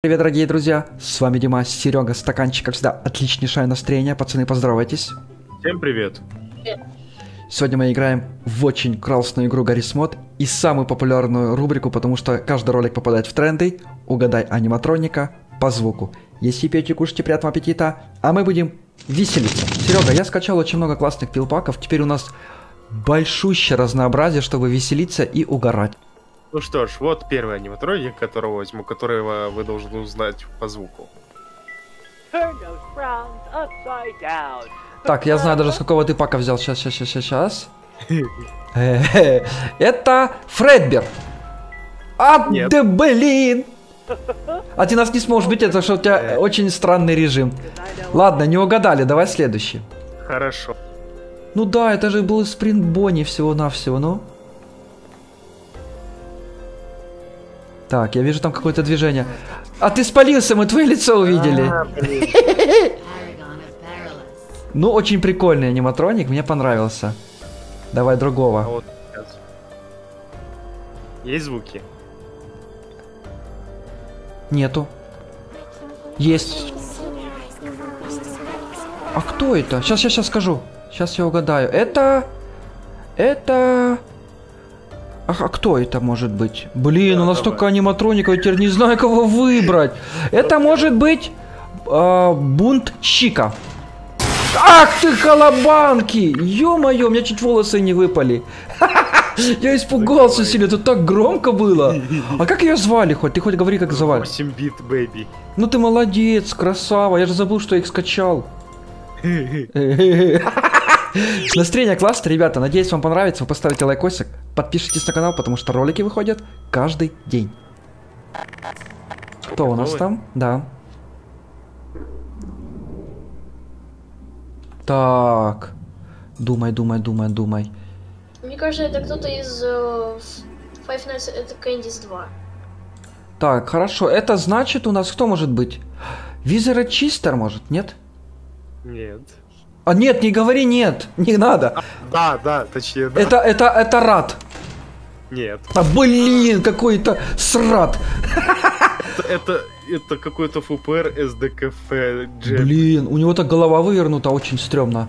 Привет, дорогие друзья! С вами Дима, Серега, стаканчик, как всегда, отличнейшее настроение. Пацаны, поздоровайтесь. Всем привет. Сегодня мы играем в очень красную игру Гаррис Мод и самую популярную рубрику, потому что каждый ролик попадает в тренды. Угадай аниматроника по звуку. Если пьете, кушайте, приятного аппетита, а мы будем веселиться. Серега, я скачал очень много классных пилпаков, теперь у нас большущее разнообразие, чтобы веселиться и угорать. Ну что ж, вот первый аниматроник, которого возьму, которого вы должны узнать по звуку. Так, я знаю даже с какого ты пака взял. Сейчас, сейчас, сейчас, сейчас. Э, Это Фредбер. А, Нет. да блин! А ты нас не сможешь бить, это что у тебя очень странный режим. Ладно, не угадали, давай следующий. Хорошо. Ну да, это же был спринт Бонни всего-навсего, ну. Так, я вижу там какое-то движение. А ты спалился, мы твое лицо увидели. А. Ну, очень прикольный аниматроник, мне понравился. Давай А другого. вот сейчас. Есть звуки? Нету. Есть. А кто это? Сейчас, сейчас, сейчас скажу. Сейчас я угадаю. Это... Это... А, а кто это может быть? Блин, Да, у нас давай. столько аниматроников, я теперь не знаю, кого выбрать. Это может быть... а, бунт Чика. Ах ты, колобанки! Ё-моё, у меня чуть волосы не выпали. Я испугался сильно, это так громко было. А как ее звали хоть? Ты хоть говори, как звали. 8 bit, Baby. Ну ты молодец, красава. Я же забыл, что я их скачал. Настроение классно, ребята. Надеюсь, вам понравится. Вы поставите лайкосик. Подпишитесь на канал, потому что ролики выходят каждый день. Кто у нас там? Да. Так. Думай, думай, думай, думай. Мне кажется, это кто-то из э, Five Nights at Candy's 2. Так, хорошо. Это значит у нас кто может быть? Визера Чистер может, нет? Нет. А нет, не говори нет. Не надо. Да, да, точнее, да. Это, это, это рад. Нет. А блин, какой-то срат. Это, это, это какой-то ФПР СДКФ Джем. Блин, у него так голова вывернута, очень стрёмно.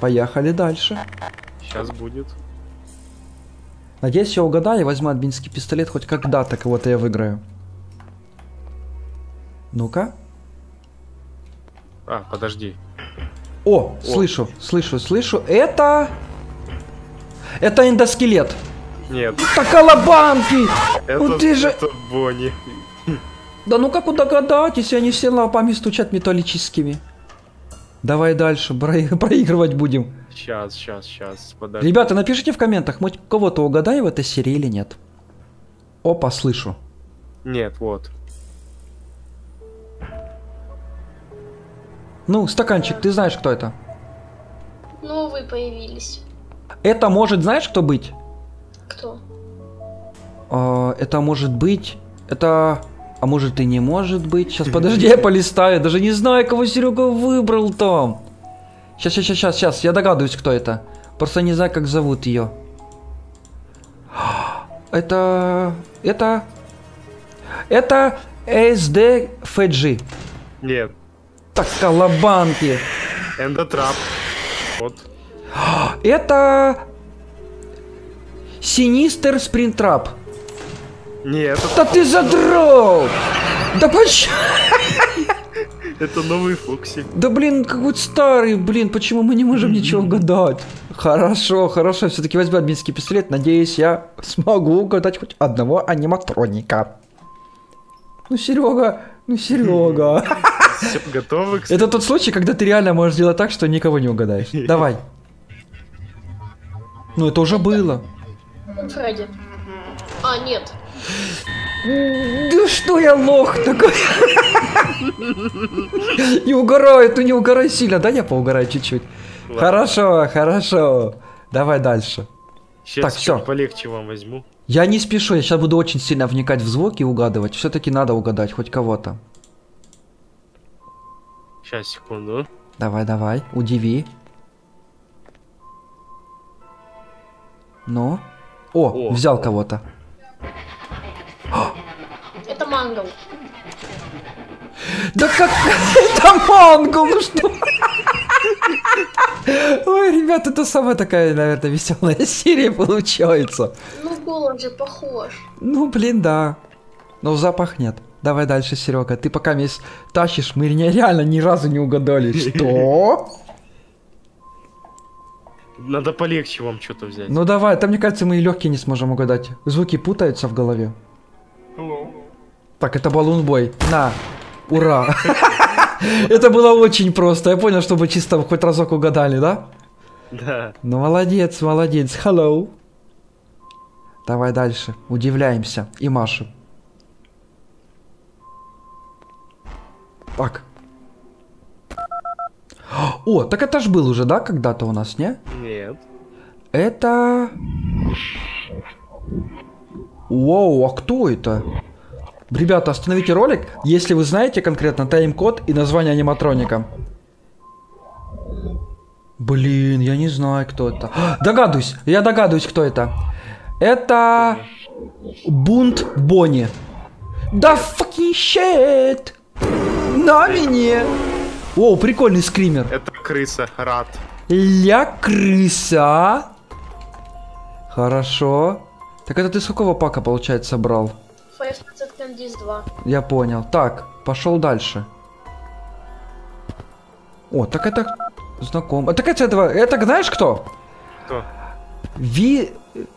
Поехали дальше. Сейчас будет. Надеюсь, я угадаю и возьму админский пистолет, хоть когда-то кого-то я выиграю. Ну-ка. А, подожди. О, слышу, слышу, слышу. Это... Это эндоскелет. Нет. Так колобанки! Это, Ну ты же- это Бонни. Да ну как вы догадаетесь, они все лапами стучат металлическими. Давай дальше, про- проигрывать будем. Сейчас, сейчас, сейчас, подожди. Ребята, напишите в комментах, мы кого-то угадаем в этой серии или нет. Опа, слышу. Нет, вот. Ну, стаканчик, ты знаешь, кто это? Новые появились. Это может, знаешь, кто быть? Кто? А, это может быть... Это... А может и не может быть. Сейчас, подожди, я полистаю. Даже не знаю, кого Серега выбрал там. Сейчас, сейчас, сейчас, сейчас. Я догадываюсь, кто это. Просто не знаю, как зовут ее. Это... Это... Это SD FG. Нет. Так, колобанки. Эндотрап. Вот. Это... Синистер Спринтрап. Нет, это, Да ты задрал! Да почему? это новый Фокси. Да блин, какой старый, блин, почему мы не можем ничего угадать? Хорошо, хорошо, все-таки возьму админский пистолет. Надеюсь, я смогу угадать хоть одного аниматроника. Ну, Серега, ну, Серега. Все, готовы? к Это тот случай, когда ты реально можешь сделать так, что никого не угадаешь. Давай. Ну, это уже было. Фредди. А, нет. Да что я лох такой? Не угораю, ну не угорай сильно, да я поугараю чуть-чуть. Хорошо, хорошо. Давай дальше. Сейчас Так, чуть полегче вам возьму. Я не спешу, я сейчас буду очень сильно вникать в звуки и угадывать. Все-таки надо угадать хоть кого-то. Сейчас, секунду. Давай, давай, удиви. Ну? О, О, взял кого-то. Это Мангл. Да как это мангл, ну что? Ой, ребят, это самая такая, наверное, веселая серия получается. Ну, голос же похож. Ну, блин, да. Но запах нет. Давай дальше, Серега. Ты пока весь тащишь, мы реально ни разу не угадали. Что? Надо полегче вам что-то взять. Ну давай, там, мне кажется, мы и легкие не сможем угадать. Звуки путаются в голове. Так, это баллонбой. На. Ура. Это было очень просто. Я понял, чтобы чисто хоть разок угадали, да? Да. Ну, молодец, молодец. Hello. Давай дальше. Удивляемся. И машем. Так. О, так это ж был уже, да, когда-то у нас, не? Нет. Это... Воу, а кто это? Ребята, остановите ролик, если вы знаете конкретно тайм-код и название аниматроника. Блин, я не знаю, кто это. А, Догадываюсь, я догадываюсь, кто это. Это... Бунт Бонни. Да fucking shit! На мне! О, прикольный скример. Это крыса, рад. Ля крыса. Хорошо. Так это ты с какого пака, получается, брал? Five Nights at Candy's 2. Я понял. Так, пошел дальше. О, так это знакомо. Так это этого, это знаешь кто? Кто? Ви...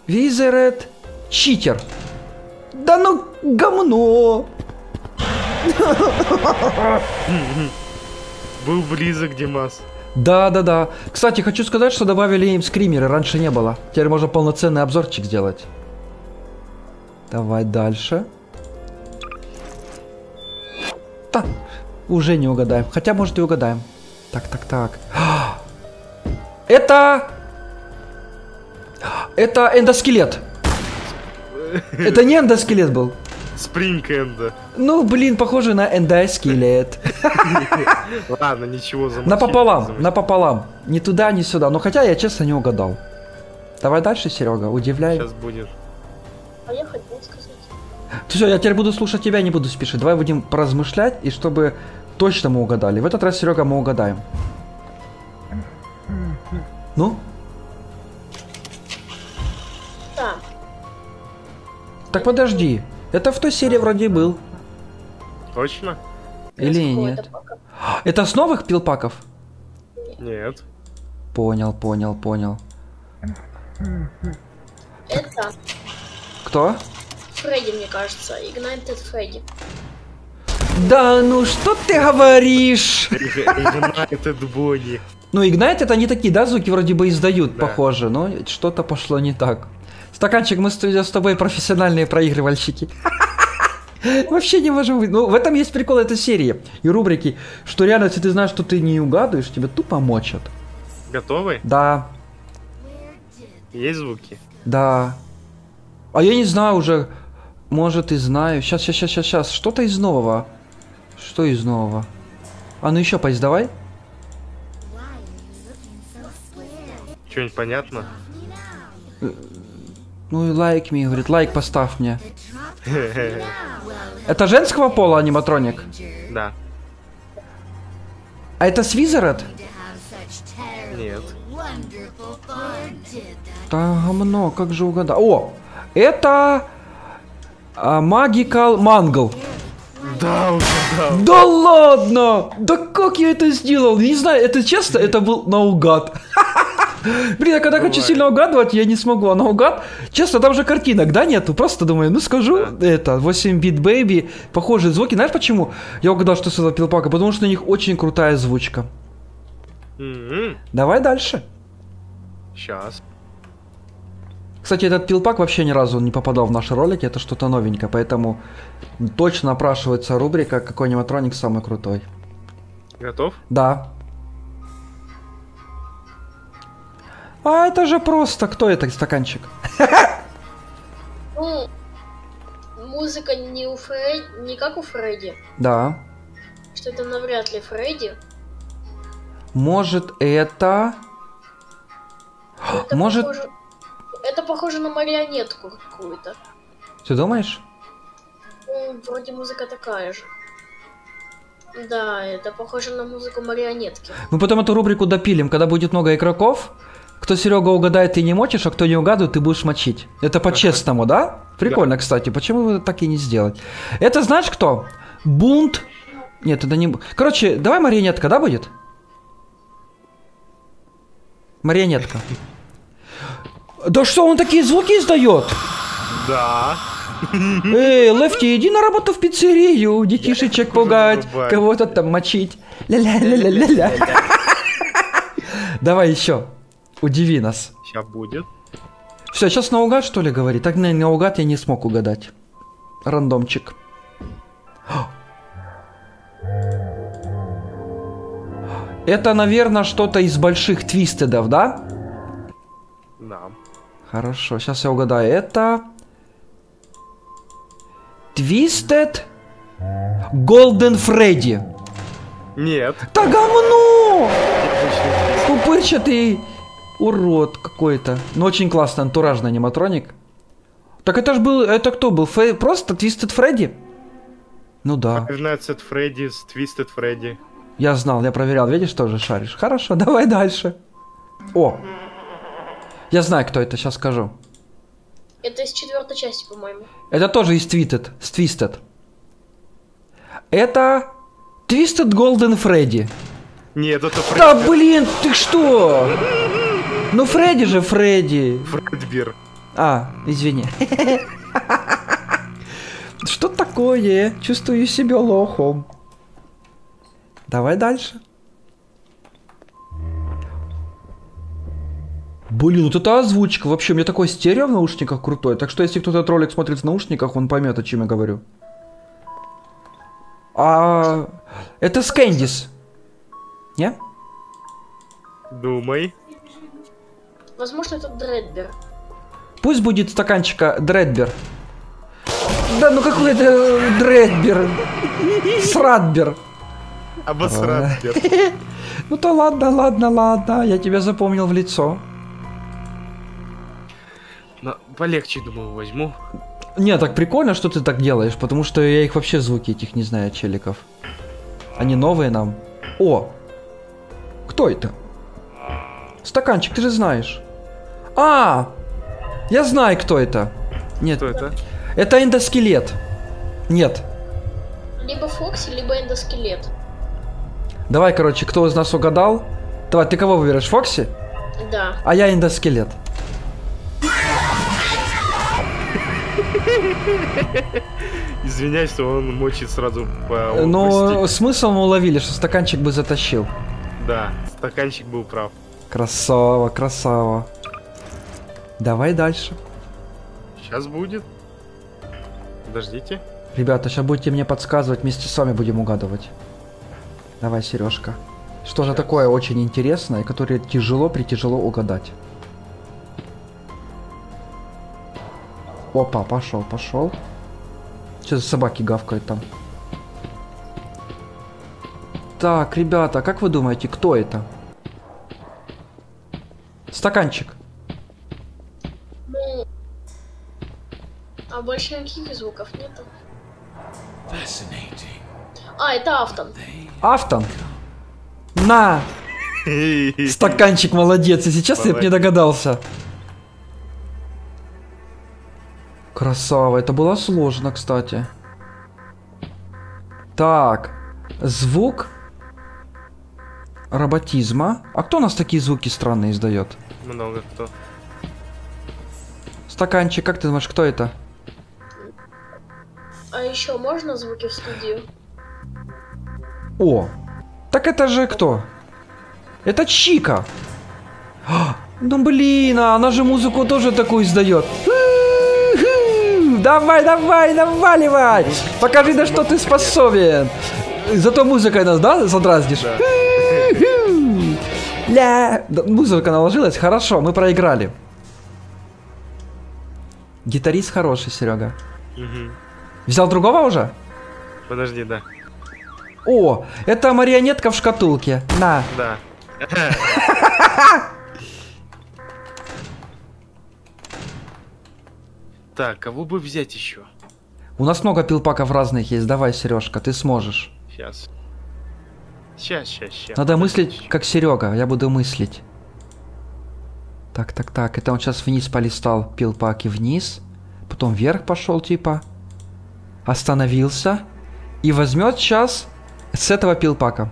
Визерет Читер. Да ну, говно. Был близок, Димас. Да, да, да. Кстати, хочу сказать, что добавили им скримеры, раньше не было. Теперь можно полноценный обзорчик сделать. Давай дальше. Да, уже не угадаем. Хотя, может, и угадаем. Так, так, так. Это... Это эндоскелет. Это не эндоскелет был. Спринг Энда. Ну, блин, похоже на эндоскелет. Ладно, ничего. Напополам, замолчи. напополам. Ни туда, ни сюда. Но хотя я честно не угадал. Давай дальше, Серега, удивляй. Сейчас будет. А я хотел сказать. Все, я теперь буду слушать тебя, не буду спешить. Давай будем поразмышлять, и чтобы точно мы угадали. В этот раз, Серега, мы угадаем. Ну? Да, Так подожди. Это в той серии вроде был. Точно? Или нет? Это с новых пилпаков? Нет. Понял, понял, понял. Это Кто? Фредди, мне кажется. Ignited Фредди. Да ну что ты говоришь? Игнайтед Бонни. Ну, это они такие, да, звуки вроде бы издают, Да. похоже, но что-то пошло не так. Стаканчик, мы с тобой профессиональные проигрывальщики. Вообще не можем быть. Ну, в этом есть прикол этой серии и рубрики, что реально, если ты знаешь, что ты не угадываешь, тебе тупо мочат. Готовы? Да, Есть звуки? да. А я не знаю уже, может и знаю. Сейчас, сейчас, сейчас, сейчас, сейчас. Что-то из нового. Что из нового? А ну еще поезд давай. Что-нибудь понятно? Ну и лайк мне, говорит, лайк поставь мне. Это женского пола аниматроник? Да. А это Свизерет? Нет. Да гомно, как же угадал. О, это Magical Mangle. Да, угадал. Да ладно! Да как я это сделал? Не знаю, это честно, это был наугад. Блин, а когда хочу Бывает. сильно угадывать, я не смогу. А наугад, честно, там же картинок, да, нету? Просто думаю, ну скажу, это, 8-бит Baby, похожие звуки. Знаешь почему? Я угадал, что с этого пилпака, потому что на них очень крутая звучка. Давай дальше. Сейчас. Кстати, этот пилпак вообще ни разу не попадал в наши ролики, это что-то новенькое, поэтому точно напрашивается рубрика «Какой аниматроник самый крутой». Готов? Да. А это же просто, кто это, стаканчик? Ну, музыка не у Фредди, не как у Фредди. Да. Что это навряд ли Фредди. Может это... Это Может, похоже- Это похоже на марионетку какую-то. ты думаешь? Ну, вроде музыка такая же. Да, это похоже на музыку марионетки. Мы потом эту рубрику допилим, когда будет много игроков. Кто Серега угадает, ты не мочишь, а кто не угадывает, ты будешь мочить. Это по-честному, да? Прикольно, кстати. Почему вы так и не сделать? Это знаешь кто? Бунт. Нет, это не... Короче, давай марионетка, да, будет? Марионетка. Да что, он такие звуки издает? Да. Эй, Лефти, иди на работу в пиццерию, детишечек пугать, кого-то там мочить. Ля-ля-ля-ля-ля. Давай еще. Удиви нас. Сейчас будет. Все, сейчас наугад, что ли, говорит? Так на наугад я не смог угадать. Рандомчик. Это, наверное, что-то из больших твистедов, да? Да. Хорошо, сейчас я угадаю. Это... Twisted Golden Freddy. Нет. Да говно! Пупырчатый урод какой-то. Ну, очень классный антуражный аниматроник. Так это ж был... Это кто был? Фе- Просто Twisted Freddy? Ну да. Five Nights at Freddy's, Twisted Freddy. Я знал, я проверял. Видишь, тоже шаришь. Хорошо, давай дальше. О! Я знаю, кто это, сейчас скажу. Это из четвертой части, по-моему. Это тоже из Twisted. С Twisted. Это Twisted Golden Freddy. Нет, это Да Фред... блин, ты что? Ну Фредди же Фредди. Фредбир. А, извини. Что такое? Чувствую себя лохом. Давай дальше. Блин, вот это озвучка. Вообще, у меня такой стерео в наушниках крутой. Так что, если кто-то этот ролик смотрит в наушниках, он поймет, о чем я говорю. А это Скэндис. Не? Думай. Возможно, это Дредбер. Пусть будет стаканчика Дредбер. Да ну какой это Дредбер? Срадбер. Обосрать. Ну то ладно, ладно, ладно, я тебя запомнил в лицо. Но полегче, думаю, возьму. Не, так прикольно, что ты так делаешь, потому что я их вообще звуки этих не знаю, челиков. Они новые нам. О! Кто это? Стаканчик, ты же знаешь. А! Я знаю, кто это. Нет, Кто это? это эндоскелет. Нет. Либо Фокси, либо эндоскелет. Давай, короче, кто из нас угадал? Давай, ты кого выберешь, Фокси? Да. А я эндоскелет. Извиняюсь, что он мочит сразу по Но области. смысл мы уловили, что стаканчик бы затащил. Да, стаканчик был прав. Красава, красава. Давай дальше. Сейчас будет. Подождите. Ребята, сейчас будете мне подсказывать, вместе с вами будем угадывать. Давай, Сережка. Что же такое очень интересное, которое тяжело притяжело угадать? Опа, пошел, пошел. Что за собаки гавкают там? Так, ребята, как вы думаете, кто это? Стаканчик. Ну... А больше никаких звуков нету. А, это Автон. Автон. На! Стаканчик молодец, и сейчас я бы не догадался. Красава, это было сложно, кстати. Так, звук роботизма. А кто у нас такие звуки странные издает? Много кто. Стаканчик, как ты думаешь, кто это? А еще можно звуки в студию? О, так это же кто? Это Чика. А, Ну блин, а она же музыку тоже такую издает. Давай, давай, наваливай! Покажи, на что ты способен. Зато музыкой нас, да, задразнишь? Ля. Да, Музыка наложилась, хорошо, мы проиграли. Гитарист хороший, Серега. Мгм. Взял другого уже? Подожди, да. О, это марионетка в шкатулке. На. Да. Так, кого бы взять еще? У нас много пилпаков разных есть. Давай, Сережка, ты сможешь. Сейчас. Ща, ща, ща. Надо мыслить, как Серега. Я буду мыслить. Так, так, так. Это он сейчас вниз полистал пилпак и вниз. Потом вверх пошел, типа. Остановился. И возьмет сейчас с этого пилпака.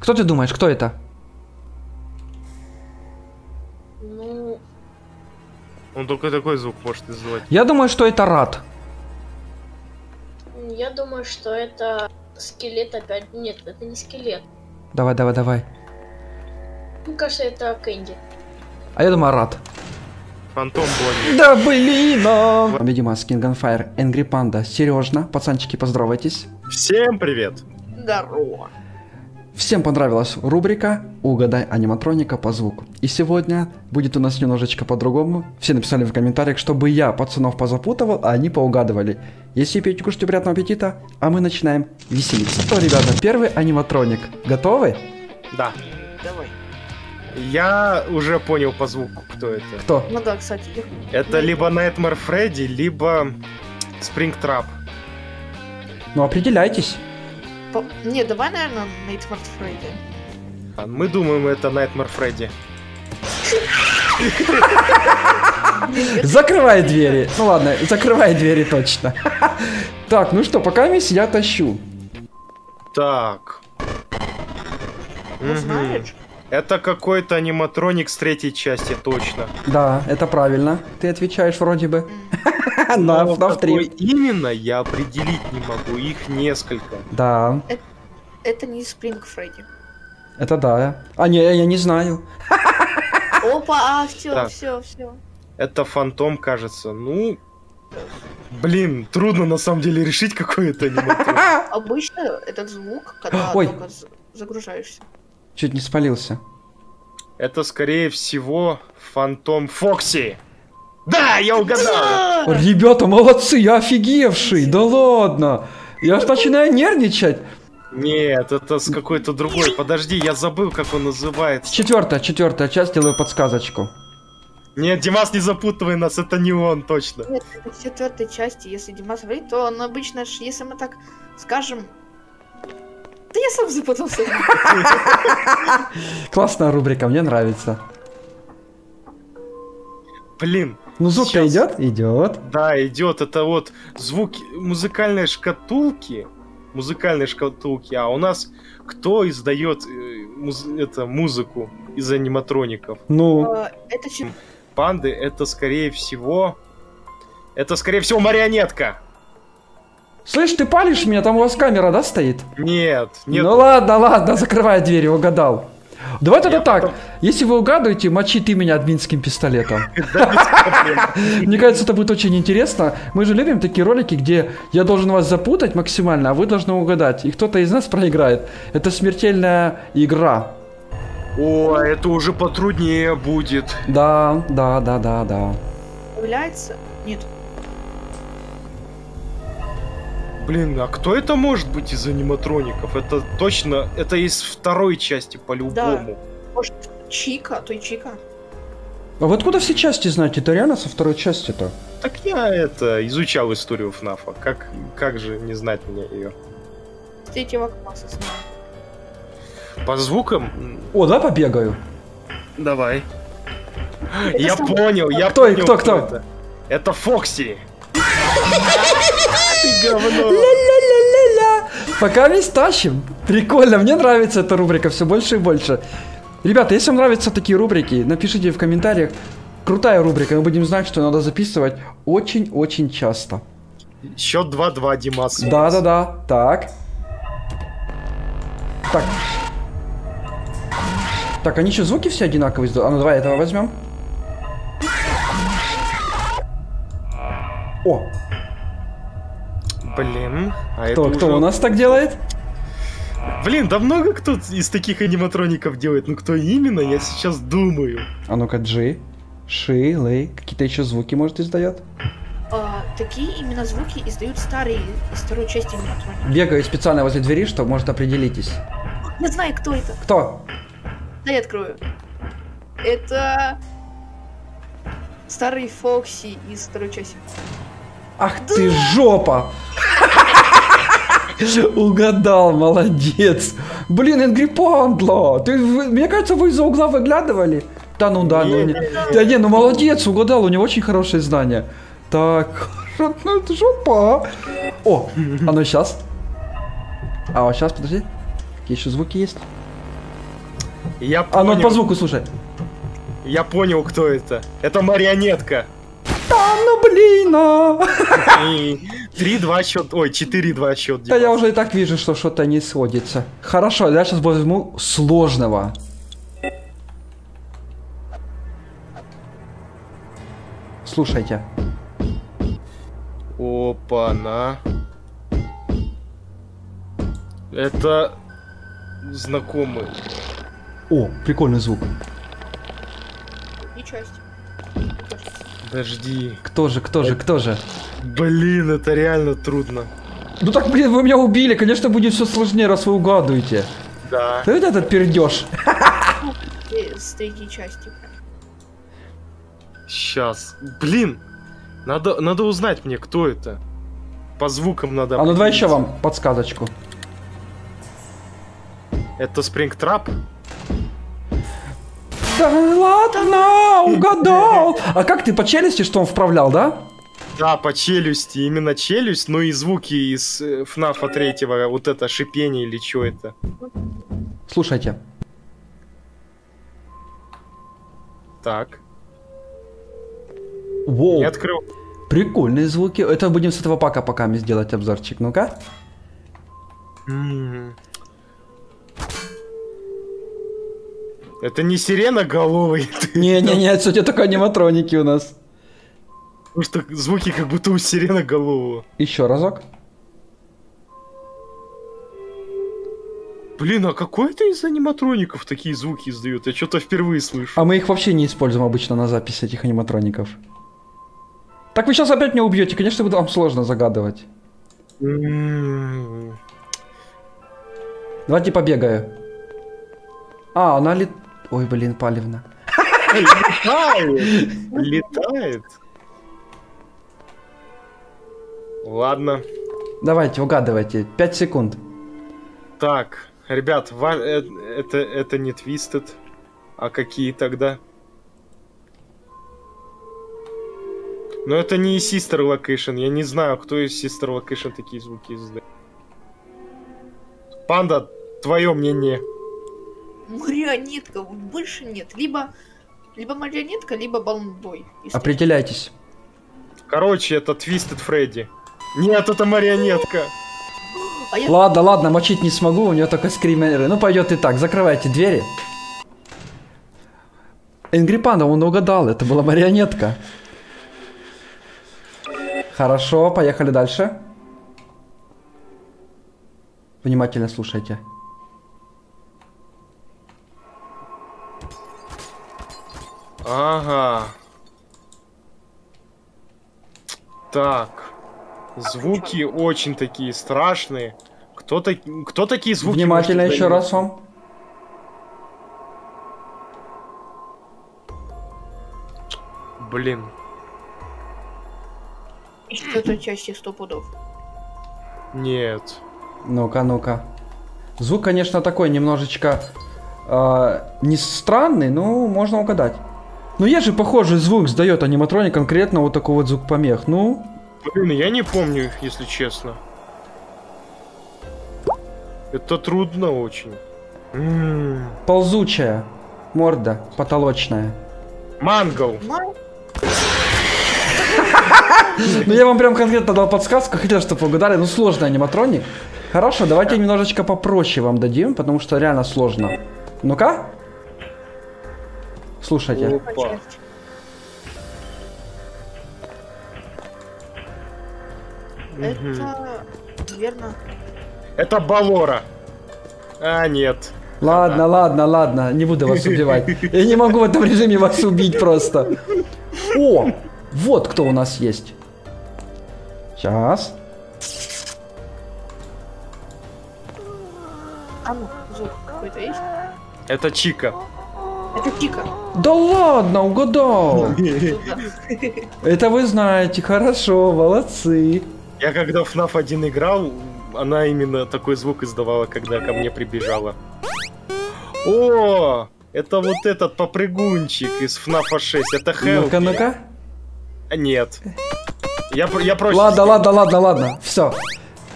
Кто ты думаешь, кто это? Ну, Он только такой звук может издавать. Я думаю, что это Рад. я думаю, что это скелет опять. Нет, это не скелет. Давай, давай, давай. Мне кажется, это Кэнди. А я думаю, Рад. Фантом Бонни. Да блин! а! Видимо, с King on Fire, Angry Panda, Сережна. Пацанчики, поздоровайтесь. Всем привет. Здорово. Всем понравилась рубрика «Угадай аниматроника по звуку». И сегодня будет у нас немножечко по-другому. Все написали в комментариях, чтобы я пацанов позапутывал, а они поугадывали. Если пьете, кушайте, приятного аппетита, а мы начинаем веселиться. То, ребята, первый аниматроник. Готовы? Да. Давай. Я уже понял по звуку, кто это. Кто? Ну да, кстати. Это либо Nightmare Freddy, либо Springtrap. Ну, определяйтесь. по- Не, давай, наверное, Nightmare Freddy. А Мы думаем, это Nightmare Freddy. Закрывай двери. Ну ладно, закрывай двери точно. Так, ну что, пока мисс я тащу. Так. Ну, Мгм. знаешь? Это какой-то аниматроник с третьей части, точно. Да, это правильно. Ты отвечаешь вроде бы. На, Но на в какой три. именно, я определить не могу. Их несколько. Да, Это не Spring Freddy. это да. А, не, я не знаю. Опа, а, все, Так. все, все. Это фантом, кажется. Ну, блин, трудно на самом деле решить, какой это аниматроник. Обычно этот звук, когда Ой. только загружаешься. Чуть не спалился. Это, скорее всего, фантом Фокси. Да, я угадал. Ребята, молодцы, я офигевший, да ладно. Я аж начинаю нервничать. Нет, это с какой-то другой. Подожди, я забыл, как он называется. Четвертая, четвертая часть, делаю подсказочку. Нет, Димас, не запутывай нас, это не он, точно. Нет, это в четвертой части, если Димас говорит, то он обычно, если мы так скажем... Да я сам запутался. Классная рубрика, мне нравится. Блин, Ну звук-то Сейчас. идет? Идет. да, идет это вот звук музыкальной шкатулки. Музыкальной шкатулки. А у нас кто издает э, муз- это, музыку из аниматроников? Ну, Э, Это Панды это скорее всего... Это скорее всего марионетка. Слышь, ты палишь меня, там у вас камера, да, стоит? Нет, нет. Ну ладно, ладно, закрывай дверь, угадал. Давай тогда Я так, потом- если вы угадываете, мочи ты меня админским пистолетом. Мне кажется, это будет очень интересно. Мы же любим такие ролики, где я должен вас запутать максимально, а вы должны угадать. И кто-то из нас проиграет. Это смертельная игра. О, это уже потруднее будет. Да, да, да, да, да. появляется... Нет, Блин, а кто это может быть из аниматроников? Это точно, это из второй части по-любому. может, Чика, то и Чика. А вы откуда все части знаете? Это реально со второй части-то? Так я это изучал историю ФНАФа. Как, как же не знать мне ее? С третьего класса знаю. По звукам? О, да, побегаю. Давай. Это Я сам- понял, я Кто понял, кто, кто? это. Это Фокси. Ты говно. Ля-ля-ля-ля. Пока весь тащим. Прикольно, мне нравится эта рубрика все больше и больше. Ребята, если вам нравятся такие рубрики, напишите в комментариях. Крутая рубрика, мы будем знать, что надо записывать очень-очень часто. Счет 2-2, Димас. Да-да-да, так. Так. Так, они что, звуки все одинаковые? А ну давай этого возьмем. О, Блин, а кто, это кто уже- у нас так делает? Блин, да много кто из таких аниматроников делает. Ну кто именно, я сейчас думаю. А ну-ка, Джи, Ши, Лей. Какие-то еще звуки, может, издает? А, такие именно звуки издают старые из второй части аниматроники. Бегаю специально возле двери, что может определитесь. Я знаю, кто это. Кто? Дай открою. Это старый Фокси из второй части. Ах ты жопа! Угадал, молодец. Блин, Ингри Пандло, ты, мне кажется, вы из-за угла выглядывали. Да ну да, ну не. Да не, ну молодец, угадал, у него очень хорошие знания. Так, ну это жопа. О, а ну сейчас. А вот сейчас, подожди. Какие еще звуки есть? Я А ну понял, по звуку слушай. я понял, кто это. Это марионетка. Ну блин, а. И 3-2 счет, ой, 4-2 счет. Да я уже и так вижу, что что-то не сходится. Хорошо, я сейчас возьму сложного. Слушайте. Опа-на. Это знакомый. О, прикольный звук. И часть. Подожди. Кто же, кто же, кто же? Блин, это реально трудно. Ну так, блин, вы меня убили, конечно, будет все сложнее, раз вы угадываете. Да. Да вот этот пердеж. С третьей части. Сейчас. Блин. Надо, надо узнать мне, кто это. По звукам надо. А ну давай еще вам подсказочку. Это Спрингтрап? Да ладно, угадал. А как ты по челюсти, что он вправлял, да? Да, по челюсти, именно челюсть, ну и звуки из э, ФНАФа третьего, вот это шипение или что это. Слушайте. Так, Воу, не открыл. прикольные звуки. Это будем с этого пака пока сделать обзорчик. Ну-ка. М. Это не сирена головый, Не-не-не, сегодня только аниматроники у нас. потому что звуки как будто у сирена голового. Еще разок. Блин, а какой это из аниматроников такие звуки издает? Я что-то впервые слышу. А мы их вообще не используем обычно на записи этих аниматроников. Так вы сейчас опять меня убьете, конечно, вам сложно загадывать. М. Давайте побегаю. А, она лет... Ой, блин, палевна. Летает! Летает. Ладно. Давайте, угадывайте. 5 секунд. Так, ребят, ва- э- это, это не Twisted. А какие тогда? Но это не Sister Location. Я не знаю, кто из Sister Location такие звуки издает. Панда, твое мнение. Марионетка, больше нет. Либо, либо марионетка, либо балмбой. Определяйтесь. Короче, это Twisted Фредди. Нет, это марионетка. А я... Ладно, ладно, мочить не смогу, у нее только скримеры. Ну, пойдет и так. Закрывайте двери. Ингри Панда, он угадал, это была марионетка. Хорошо, поехали дальше. Внимательно слушайте. Ага. Так. Звуки очень такие страшные. Кто, так... Кто такие звуки? Внимательно еще раз вам. Блин. Четвертой части сто пудов. Нет. Ну-ка, ну-ка. Звук, конечно, такой немножечко а, не странный, но можно угадать. Ну, есть же похожий звук, сдает аниматроник, конкретно вот такой вот звук помех. Ну, Блин, я не помню их, если честно. Это трудно очень. М, ползучая морда, потолочная. Мангл. Ну, я вам прям конкретно дал подсказку, хотел, чтобы угадали. Ну, сложный аниматроник. Хорошо, давайте немножечко попроще вам дадим, потому что реально сложно. Ну-ка. Слушайте. Опа. Часть. Мгм. Это, верно. Это Балора. А, нет. Ладно, ладно, ладно, не буду вас убивать. Я не могу в этом режиме вас убить просто. О, вот кто у нас есть. Сейчас. А ну, звук какой-то есть? Это Чика. Это Чика. Да ладно, угадал. Это вы знаете, хорошо, молодцы. Я когда в FNAF 1 играл, она именно такой звук издавала, когда ко мне прибежала. О, это вот этот попрыгунчик из FNAF 6. Это Хелпи. Ну-ка, ну-ка. А, Нет. Я, про- я проще. Ладно, ладно, ладно, ладно. Все.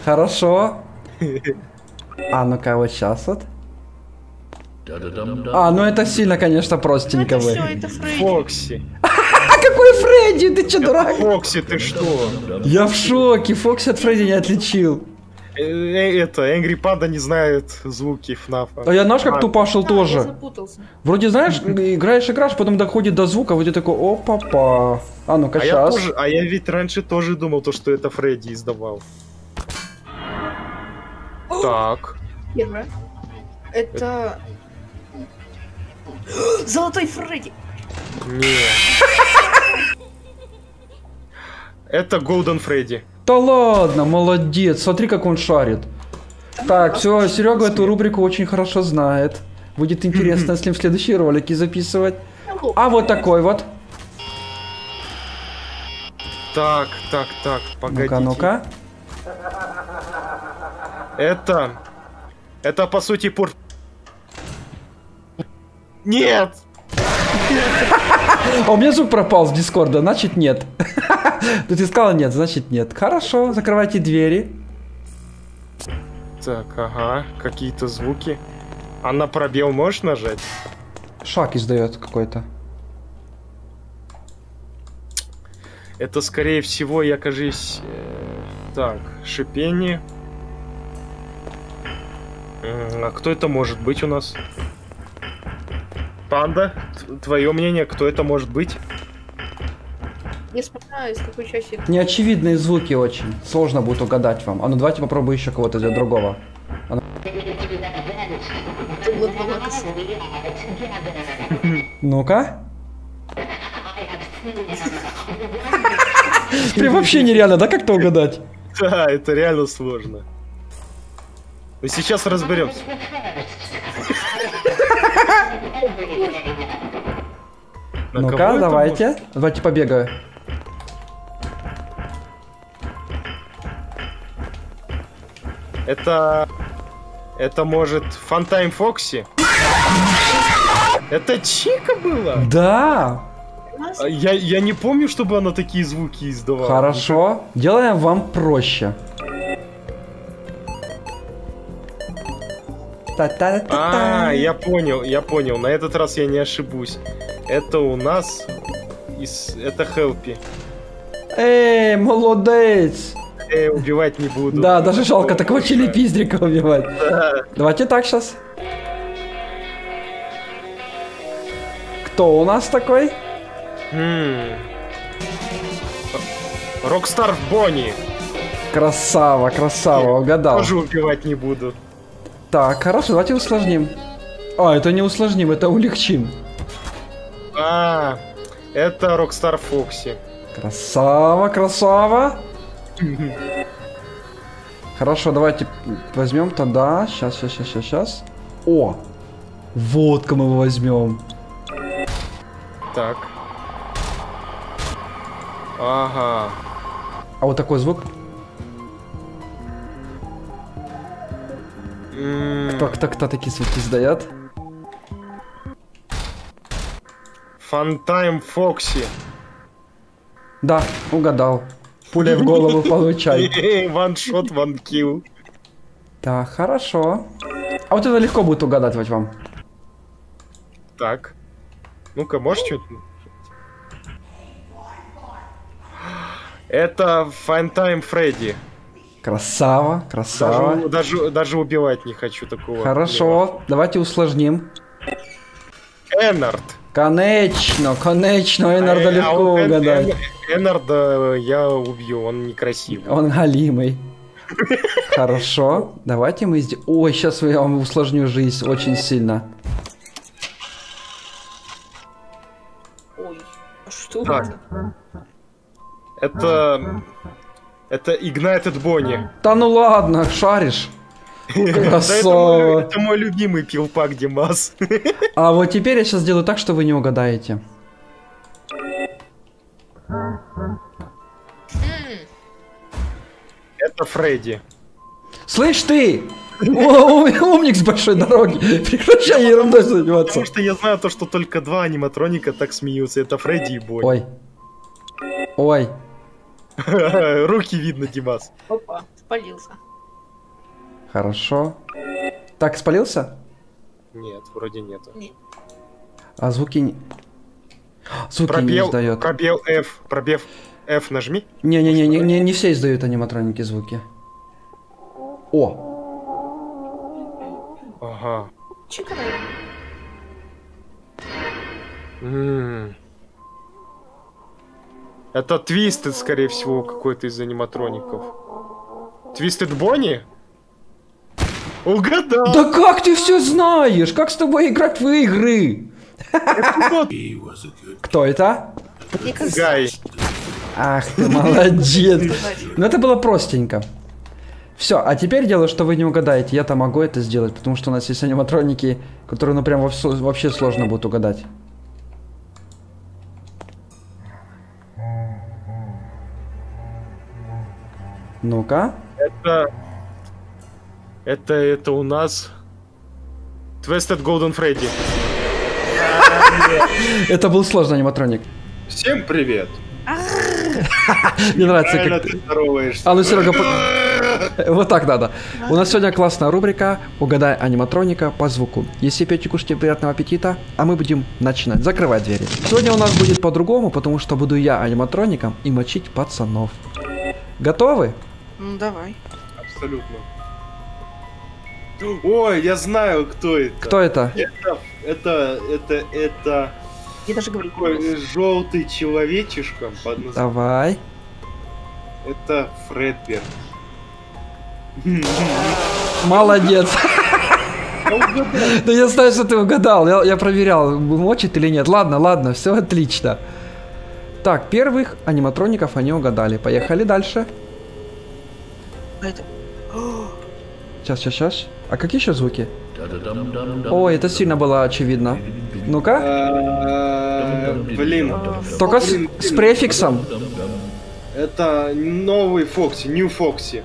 Хорошо. А ну-ка, вот сейчас вот. А, ну это сильно, конечно, Ну простенько это вы. все, это Фредди. Фокси. А какой Фредди? Ты че, дурак? Фокси, ты что? Я в шоке. Фокси от Фредди не отличил. Э, э, Это, Angry Panda не знает звуки FNAF. А я знаешь, как А, тупашил тоже? Вроде, знаешь, играешь, играешь, потом доходит до звука, вот я такой, опа-па. А ну-ка, А я сейчас. тоже, а я ведь раньше тоже думал, то, что это Фредди издавал. Так. Первое. Это... Золотой Фредди. Не. Это Golden Фредди. Да ладно, молодец, смотри, как он шарит. Так, все, Серега эту рубрику очень хорошо знает. Будет интересно с ним следующие ролики записывать. А вот такой вот. Так, так, так, погодите. Ну-ка, ну-ка. Это... Это, по сути, пур... Нет! А у меня звук пропал с Дискорда, значит нет. Тут искала нет, значит нет. Хорошо, закрывайте двери. Так, ага, какие-то звуки. А на пробел можешь нажать? Шаг издает какой-то. Это, скорее всего, я, кажись... э, Так, шипение. А кто это может быть у нас? Панда, твое мнение, кто это может быть? Я вспоминаю, из какой части это. Неочевидные звуки очень. Сложно будет угадать вам. А ну давайте попробую еще кого-то для другого. Два лакоса. Ну-ка. Прям вообще нереально, да, как-то угадать? Да, это реально сложно. Но сейчас разберемся. Ну-ка, давайте. Давайте побегаю. может? Это... Это может Фантайм Фокси? Это Чика было? Да, Я, я не помню, чтобы она такие звуки издавала. хорошо. Делаем вам проще. Та-та-та-та. А, я понял, я понял. На этот раз я не ошибусь. Это у нас из... Это Хелпи. Эй, молодец! Я убивать не буду. Да, даже жалко такого челепиздрика убивать. Давайте так сейчас. Кто у нас такой? М. Rockstar Bonnie. Красава, красава, угадал. Тоже убивать не буду. Так, хорошо, давайте усложним. А, это не усложним, это улегчим. А, это Rockstar Foxy. Красава, красава. Хорошо, давайте возьмем тогда. Сейчас, сейчас, сейчас, сейчас, сейчас. О! Вот как мы возьмем. Так. Ага. А вот такой звук. М, Кто, кто, кто такие звуки издает? Funtime Foxy. Да, угадал. Пулей в голову получай. One shot, one kill. Так, хорошо. А вот это легко будет угадать вот вам. Так. Ну-ка, можешь что-нибудь? Это Funtime Freddy. Красава, красава. Даже, даже, даже убивать не хочу такого. Хорошо, давайте усложним. Эннард. Конечно, конечно, А, Энарда а легко вот Эн- угадать. Эн- Эннарда я убью, он некрасивый. Он галимый. Хорошо, давайте мы сделаем... Ой, сейчас я вам усложню жизнь очень сильно. Ой, а что Так. это? Это... Это Ignited Бонни. Да ну ладно, шаришь. Да это мой, Красава. это мой любимый пилпак Димас. А вот теперь я сейчас сделаю так, что вы не угадаете. Это Фредди. Слышь ты! Умник с большой дороги! Прекращай ерундой заниматься. Потому что я знаю то, что только два аниматроника так смеются. Это Фредди и Бонни. Ой. Ой. Руки видно, Димас. Опа, спалился. Хорошо. Так, спалился? Нет, вроде нету. А звуки не... Звуки не Пробел, издает. пробел F, пробел F нажми. Не-не-не, не, не, не все издают аниматроники звуки. О, Ага. Чика, М. Это Твистед, скорее всего, какой-то из аниматроников. Твистед Бонни? Угадал! да как ты все знаешь? Как с тобой играть в игры? Кто это? Гай. Ах ты молодец. Ну это было простенько. Все, а теперь дело, что вы не угадаете. Я-то могу это сделать, потому что у нас есть аниматроники, которые ну прям вообще, вообще сложно будет угадать. Ну-ка. Это... Это, это у нас... Twisted Golden Freddy. Это был сложный аниматроник. Всем привет. Мне нравится, как... ты здороваешься. А ну, Серега, по- вот так надо. У нас сегодня классная рубрика «Угадай аниматроника по звуку». Если пьете, кушайте, приятного аппетита, а мы будем начинать. Закрывай двери. Сегодня у нас будет по-другому, потому что буду я аниматроником и мочить пацанов. Готовы? Ну давай. Абсолютно. Ой, я знаю, кто это. Кто это? Это, это, это, это Я даже говорю. такой желтый человечишка под названием. Давай. Это Фредберг. Молодец. Да я знаю, что ты угадал. Я, я проверял, мочит или нет. Ладно, ладно, все отлично. Так, первых аниматроников они угадали. Поехали дальше. Это... Сейчас, сейчас, сейчас. А какие еще звуки? Ой, это сильно было очевидно. Ну-ка. Э, Блин. Только с, префиксом. Это новый Фокси, New Фокси.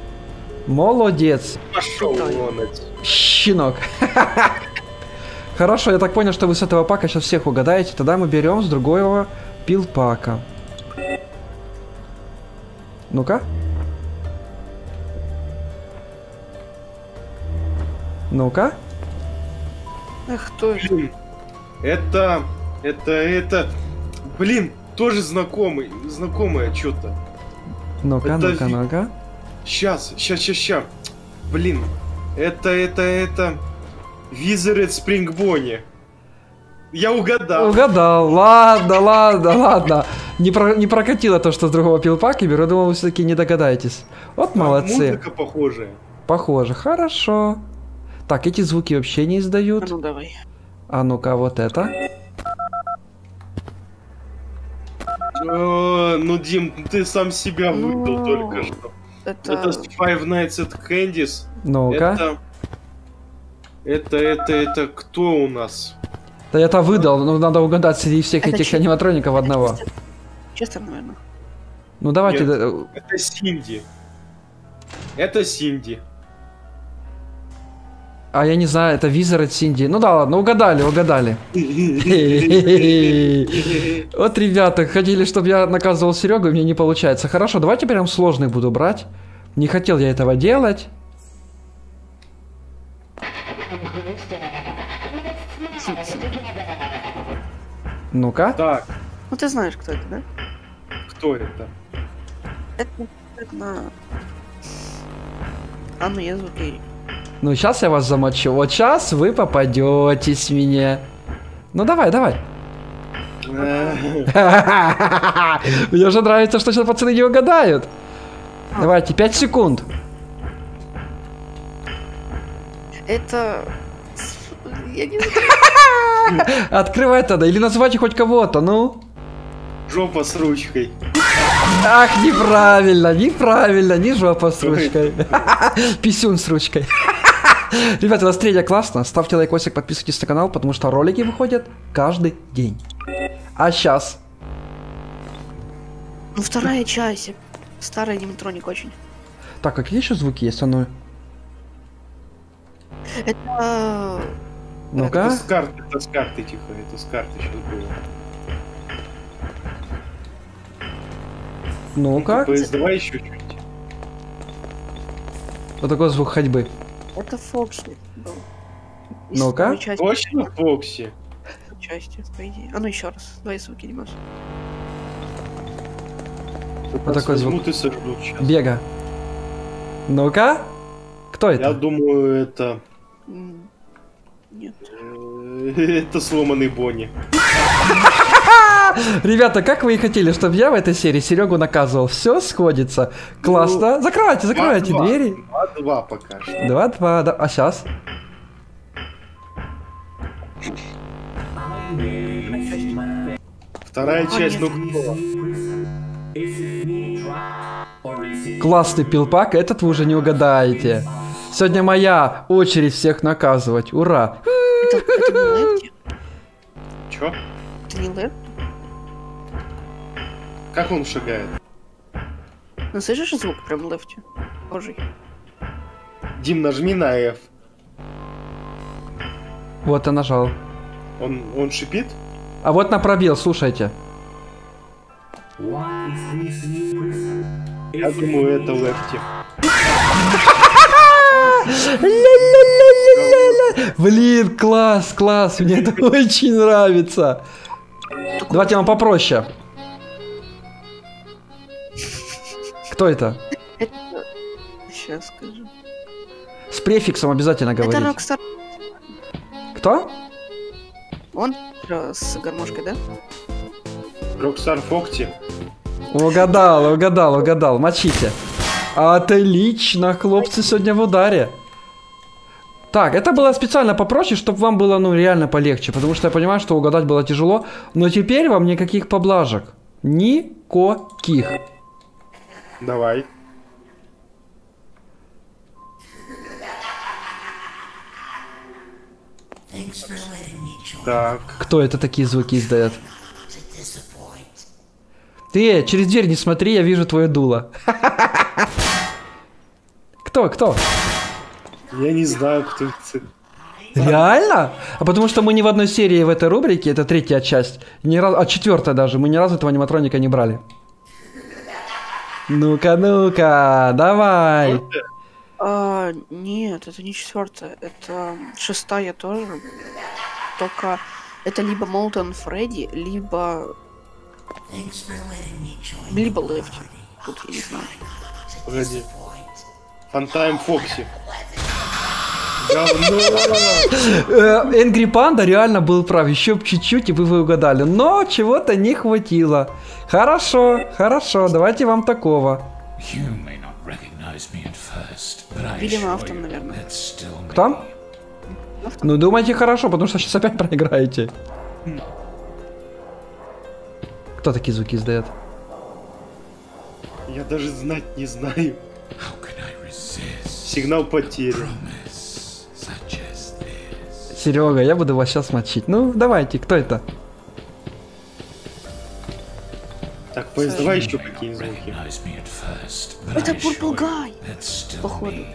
Молодец. Пошел вон. Щенок. Хорошо, я так понял, что вы с этого пака сейчас всех угадаете. Тогда мы берем с другого пилпака. Ну-ка. Ну-ка. Эх, кто это? Блин. Это, это, это... Блин, тоже знакомый, знакомое что-то. Ну-ка, Это ну-ка, ну-ка. Сейчас, сейчас, сейчас, сейчас. Блин, это, это, это... Spring Bonnie. Я угадал. Угадал. Ладно, ладно, ладно. Не, про- не прокатило то, что с другого пилпака беру. Думал, вы все-таки не догадаетесь. Вот молодцы. Музыка похожая. Похоже. Хорошо. Так, эти звуки вообще не А издают. ну давай. А ну-ка, вот это. О, ну, Дим, ты сам себя выдал Ну, только что. Это... Это Five Nights at Candy's. Ну-ка. Это... Это, это, это кто у нас? Да я-то выдал, ну надо угадать среди всех Это этих че- аниматроников одного. Честно, наверное. Ну давайте, Нет. да, Это Синди. Это Синди. А я не знаю, это Визер от Синди. Ну да ладно, угадали, угадали. Вот ребята, хотели, чтобы я наказывал Серегу, и мне не получается. Хорошо, давайте прям сложных буду брать. Не хотел я этого делать. Ну-ка. Так, Ну ты знаешь, кто это, да? кто это? Это, это на... А ну сейчас я вас замочу. Вот сейчас вы попадетесь мне. Ну, давай, давай. Мне уже нравится, что сейчас пацаны не угадают. Давайте, 5 секунд. Это... Я не знаю. Открывай тогда. Или называйте хоть кого-то, ну. Жопа с ручкой. Ах, неправильно, неправильно, не жопа с ручкой. Писюн с ручкой. Ребята, настроение классно. Ставьте лайкосик, подписывайтесь на канал, потому что ролики выходят каждый день. А сейчас. Ну вторая часть. Старый аниматроник очень. Так, какие еще звуки есть? А ну. Это... Ну-ка. Это с карты, это с карты, тихо, это с карты сейчас было. Ну-ка. То есть давай еще чуть. Вот такой звук ходьбы. Это Фокси был. Ну-ка. Точно Фокси? части, по идее. А ну еще раз. Давай звуки не можешь. Вот такой звук. Сейчас. Бега. Ну-ка. Кто Я это? думаю, это... Нет. э, Это сломанный Бонни. Ребята, как вы и хотели, чтобы я в этой серии Серегу наказывал? Все сходится. Классно. Закрывайте, закрывайте Два-два. двери. Два-два пока что. Два-два, да. А сейчас? Вторая часть, ну кто? Классный пилпак, этот вы уже не угадаете. Сегодня моя очередь всех наказывать. Ура. Это, это не? Чё? Это не Лефти? Как он шагает? Ну слышишь звук прям Лефти? Божий. Дим, нажми на F. Вот я нажал. Он, он шипит? А вот на пробел, слушайте. Я думаю, это Lefty. Блин, класс, класс, мне это очень нравится. Давайте вам попроще. Кто это? Это... Сейчас скажу. С префиксом обязательно Это говорить. Rockstar. Кто? Он с гармошкой, да? Rockstar Foxy. Угадал, угадал, угадал. Мочите. Отлично, хлопцы сегодня в ударе. Так, это было специально попроще, чтобы вам было, ну, реально полегче. Потому что я понимаю, что угадать было тяжело. Но теперь вам никаких поблажек. Никаких. Давай. Так. Кто это такие звуки издает? Ты, через дверь не смотри, я вижу твое дуло. Кто, кто? Я не знаю, кто это. Реально? А потому что мы ни в одной серии в этой рубрике, это третья часть, ни разу, а четвертая даже, мы ни разу этого аниматроника не брали. Ну-ка, ну-ка, давай. А, нет, это не четвертая, это шестая тоже. Только это либо Молтон Фредди, либо... Либо Лефти. Тут я не знаю. Погоди. Фантайм Фокси. Энгри Панда реально был прав, еще чуть-чуть, и вы вы угадали. Но чего-то не хватило. Хорошо, хорошо, давайте вам такого. Видимо, автом, наверное. Кто? Ну, думайте хорошо, потому что сейчас опять проиграете. Кто такие звуки издает? Я даже знать не знаю. Сигнал потери. Серега, я буду вас сейчас мочить. Ну, давайте, кто это? Так, поезд, давай еще какие звуки. Это Purple Guy. Походу.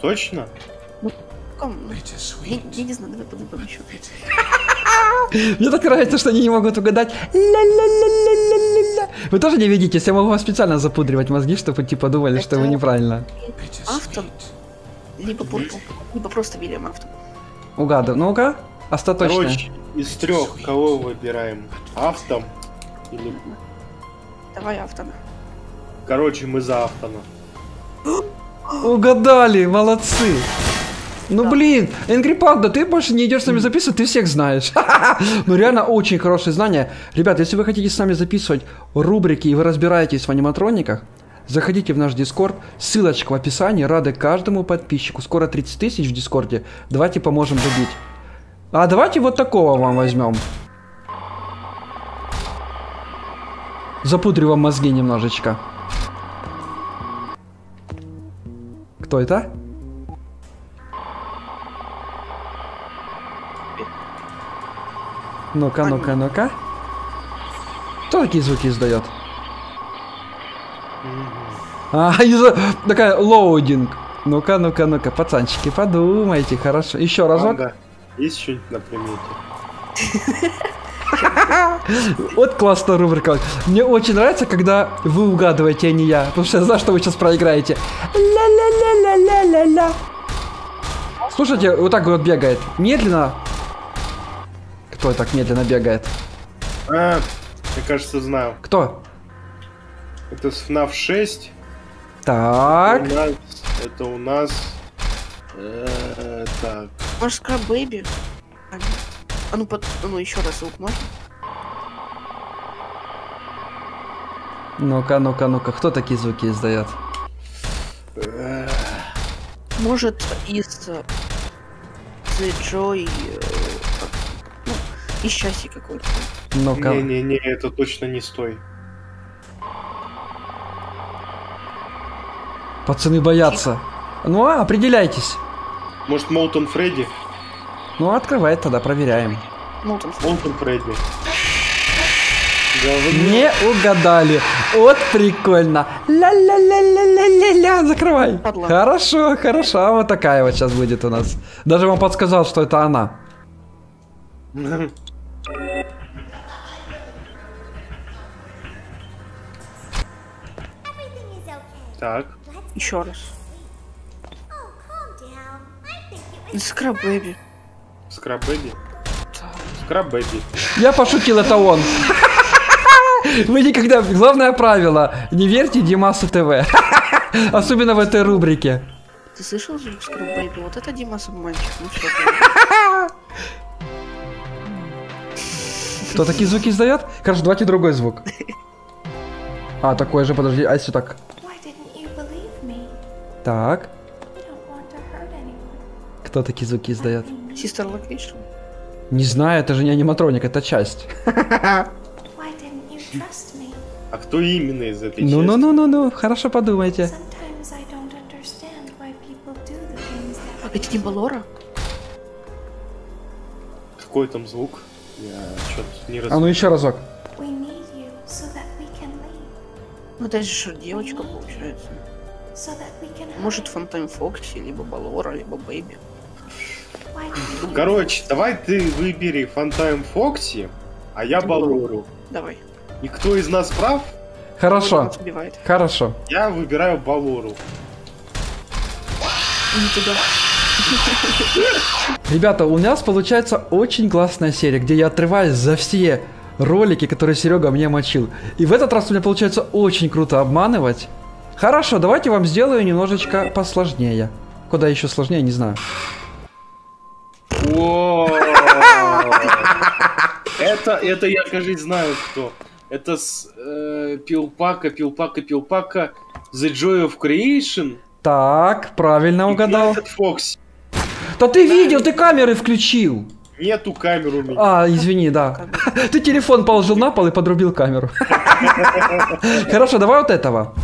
Точно? Ком, ну, я, я не знаю, давай подумаем еще. Мне так нравится, что они не могут угадать. Ля-ля-ля-ля-ля-ля. Вы тоже не видите, я могу вам специально запудривать мозги, чтобы типа думали, что вы Это- неправильно. Автон, либо Пурпл, либо просто Вильям Автон. Угадываю. Ну-ка, остаточно. Короче, из трех кого выбираем? Автом? Или... Давай Афтона. Короче, мы за Афтона. Угадали, молодцы. Ну блин, Angry Panda, ты больше не идешь с нами записывать, ты всех знаешь. Ну реально очень хорошие знания. Ребят, если вы хотите с нами записывать рубрики и вы разбираетесь в аниматрониках, заходите в наш Дискорд, ссылочка в описании, рады каждому подписчику. Скоро 30 тысяч в Дискорде, давайте поможем добить. А давайте вот такого вам возьмем. Запудрю вам мозги немножечко. Кто это? Ну-ка, ну-ка, ну-ка. Кто такие звуки издает? А, такая loading. Ну-ка, ну-ка, ну-ка, пацанчики, подумайте, хорошо. Еще разок. Анда, есть что-нибудь на примете? Вот классная рубрика. Мне очень нравится, когда вы угадываете, а не я. Потому что я знаю, что вы сейчас проиграете. Ля-ля-ля-ля-ля-ля-ля. Слушайте, вот так вот бегает. Медленно. Кто так медленно бегает? А, я кажется, знаю. Кто? Это с FNAF 6. Так. У нас, это у нас... э, так. Может, скраб бэйби? А. А ну, под... ну еще раз звук можно? Ну-ка, ну-ка, ну-ка. Кто такие звуки издает? э, Может, из э, The Joy... э, как- Ну, из счастья какой-то. Ну-ка. Не-не-не, это точно не стой. Пацаны боятся. Ну, а, определяйтесь. Может, Молтон Фредди? Ну, открывай тогда, проверяем. Молтон Молтон Фредди. Говно. Не угадали. Вот прикольно. Ля-ля-ля-ля-ля-ля-ля. Закрывай. Падла. Хорошо, хорошо. А вот такая вот сейчас будет у нас. Даже вам подсказал, что это она. Так, Еще раз. Scrap Baby. Scrap Baby. Scrap Baby. Я пошутил, это он. Вы никогда... Главное правило. Не верьте Димасу ТВ. Особенно в этой рубрике. Ты слышал звук Scrap Baby? Вот это Димас обманщик. Ну что Кто такие звуки издает? Хорошо, давайте другой звук. А, такой же, подожди, а если так? Так. Кто такие звуки издает? Sister Location. Не знаю, это же не аниматроник, это часть. А кто именно из этой Ну, ну, части? ну, ну, ну, хорошо подумайте. Это не Ballora? Какой там звук? Я что-то не А ну еще разок. Ну, это же девочка получается. Может. Funtime Foxy, либо Ballora, либо Baby. You Короче, давай ты выбери Funtime Foxy, а я Балору. Давай. И кто из нас прав, Хорошо, хорошо. я выбираю Балору. Не туда. Ребята, у нас получается очень классная серия, где я отрываюсь за все ролики, которые Серега мне мочил. И в этот раз у меня получается очень круто обманывать. Хорошо, давайте вам сделаю немножечко посложнее. Куда еще сложнее, не знаю. Это, это я, кажется, знаю кто. Это с э, Пилпака, Пилпака, Пилпака The Joy of Creation. Так, правильно угадал. Фокси. Да ты видел, ты камеры включил. Нету камеру у меня. А, извини, да. Ты телефон положил на пол и подрубил камеру. Хорошо, давай вот этого.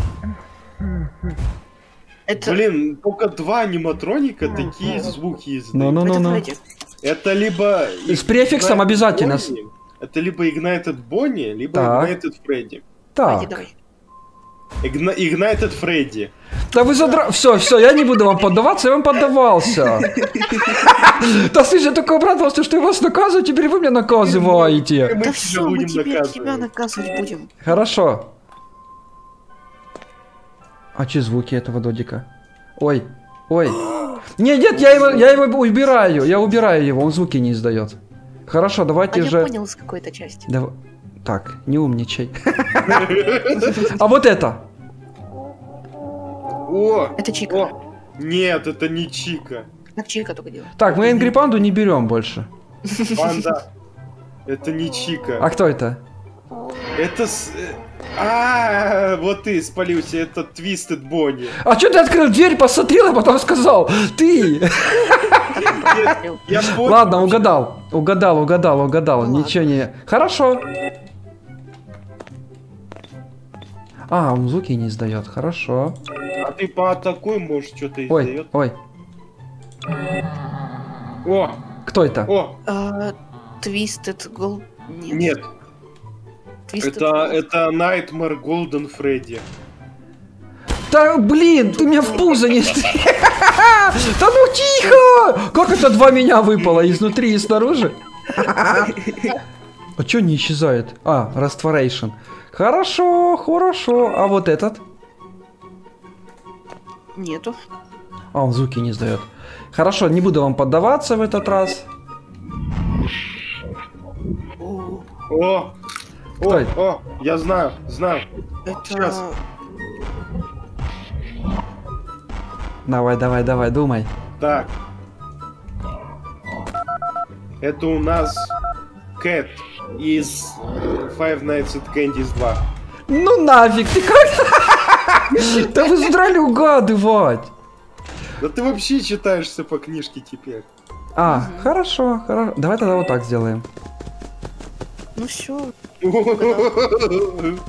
Это, Блин, только два аниматроника такие звуки издают. Ну, ну, ну, это ну. Фредди. Это либо... С префиксом Ignited обязательно. Bonnie, Это либо Ignited Bonnie, либо Так. Ignited Freddy. Фредди, Так. Игна- Ignited Freddy. Да вы задра... Все, все, я не буду вам поддаваться, я вам поддавался. Да слышь, я только обрадовался, что я вас наказываю, теперь вы меня наказываете. Да все, мы тебя наказывать будем. Хорошо. А че звуки этого додика? Ой, ой. Нет, нет, я его, я его убираю, я убираю его, он звуки не издает. Хорошо, А давайте я же... понял с какой-то части. Дав- Так, не умничай. А вот это. О, Это Чика. нет, это не Чика. Так Чика только делает. Так, мы Энгри Панду не берем больше. Панда. Это не Чика. А кто это? Это с... э, А, вот ты спалился, это Twisted Bonnie. А что ты открыл дверь, посмотрел, а потом сказал? Ты! Ладно, угадал. Угадал, угадал, угадал. Ну Ничего не... Хорошо. А, он звуки не издает. Хорошо. А ты по такой можешь что-то Ой, издает. ой. О, Кто это? о, А, Twisted Gold... Нет. Twisted это, Gold. это Nightmare Golden Freddy. Да, блин, ты меня в пузо не... Да ну тихо! Как это два меня выпало? Изнутри и снаружи? А чё не исчезает? А, растворейшн. Хорошо, хорошо. А вот этот? Нету. А, он звуки не издает. Хорошо, не буду вам поддаваться в этот раз. О, О! О, я знаю, знаю. это... Сейчас. Давай, давай, давай, думай. Так. Это у нас Кэт из Five Nights at Candy's 2. Ну нафиг, ты как? Да вы задрали угадывать. Да ты вообще читаешься по книжке теперь. А, хорошо, хорошо. Давай тогда вот так сделаем. Ну все,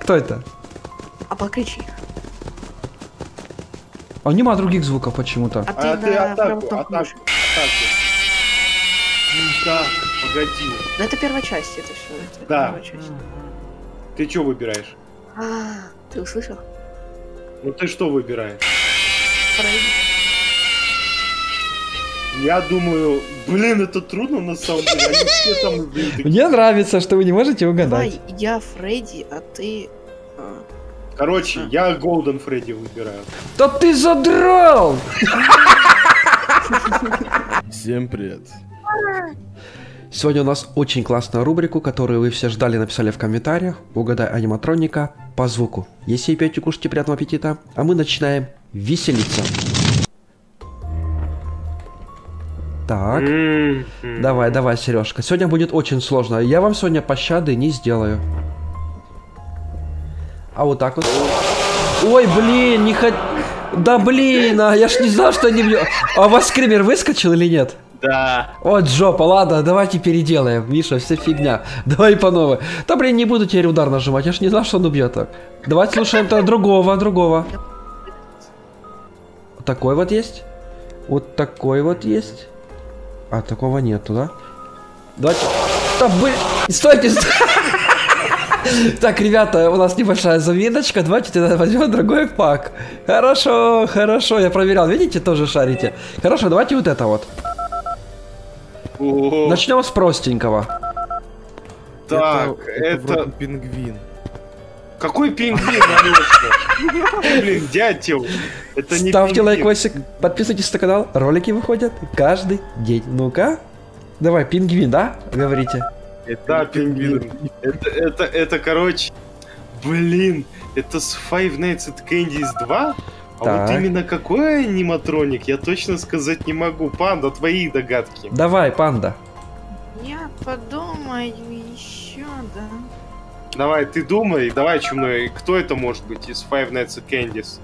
Кто это? а покричи. А нема других звуков почему-то. А А ты на атаку, атаку, атаку. Ну Так, погоди. Ну это первая часть, это все. Да. Первая часть. Ты что выбираешь? А, ты услышал? Ну ты что выбираешь? Фрейди. Я думаю, блин, это трудно на самом деле. Они все там, блин, такие. Мне нравится, что вы не можете угадать. Давай, я Фредди, а ты... а, Короче, я Голден Фредди выбираю. Да ты задрал! Всем привет. Сегодня у нас очень классная рубрику, которую вы все ждали, написали в комментариях. Угадай аниматроника по звуку. Если пьете, кушайте, приятного аппетита. А мы начинаем веселиться. Так, давай, давай, Сережка. Сегодня будет очень сложно. Я вам сегодня пощады не сделаю. А вот так вот. Ой, блин, не хот... Да блин, а я ж не знал, что они мне... А у вас скример выскочил или нет? Да. Вот жопа, ладно, давайте переделаем. Миша, все фигня. Давай по новой. Да блин, не буду теперь удар нажимать, я ж не знал, что он убьет так. Давайте слушаем-то другого, другого. Вот Такой вот есть. Вот такой вот есть. А такого нету, да? Давайте. Да блин, стойте. Так, ребята, у нас небольшая заминочка. Давайте тогда возьмем другой пак. Хорошо, хорошо, я проверял. Видите, тоже шарите. Хорошо, давайте вот это вот. О, Начнем с простенького. Так, это, это... пингвин. Какой пингвин? Блин, дятел. Это не Ставьте пингвин. лайкосик, подписывайтесь на канал. Ролики выходят каждый день. Ну-ка. Давай, пингвин, да? Говорите. Да, пингвин. Это, это, это, короче... Блин, это с Five Nights at Candy's 2? А Так. вот именно какой аниматроник, я точно сказать не могу. Панда, твои догадки. Давай, панда. Я подумаю еще, да. Давай, ты думай, давай, чумной, кто это может быть из Five Nights at Candy's?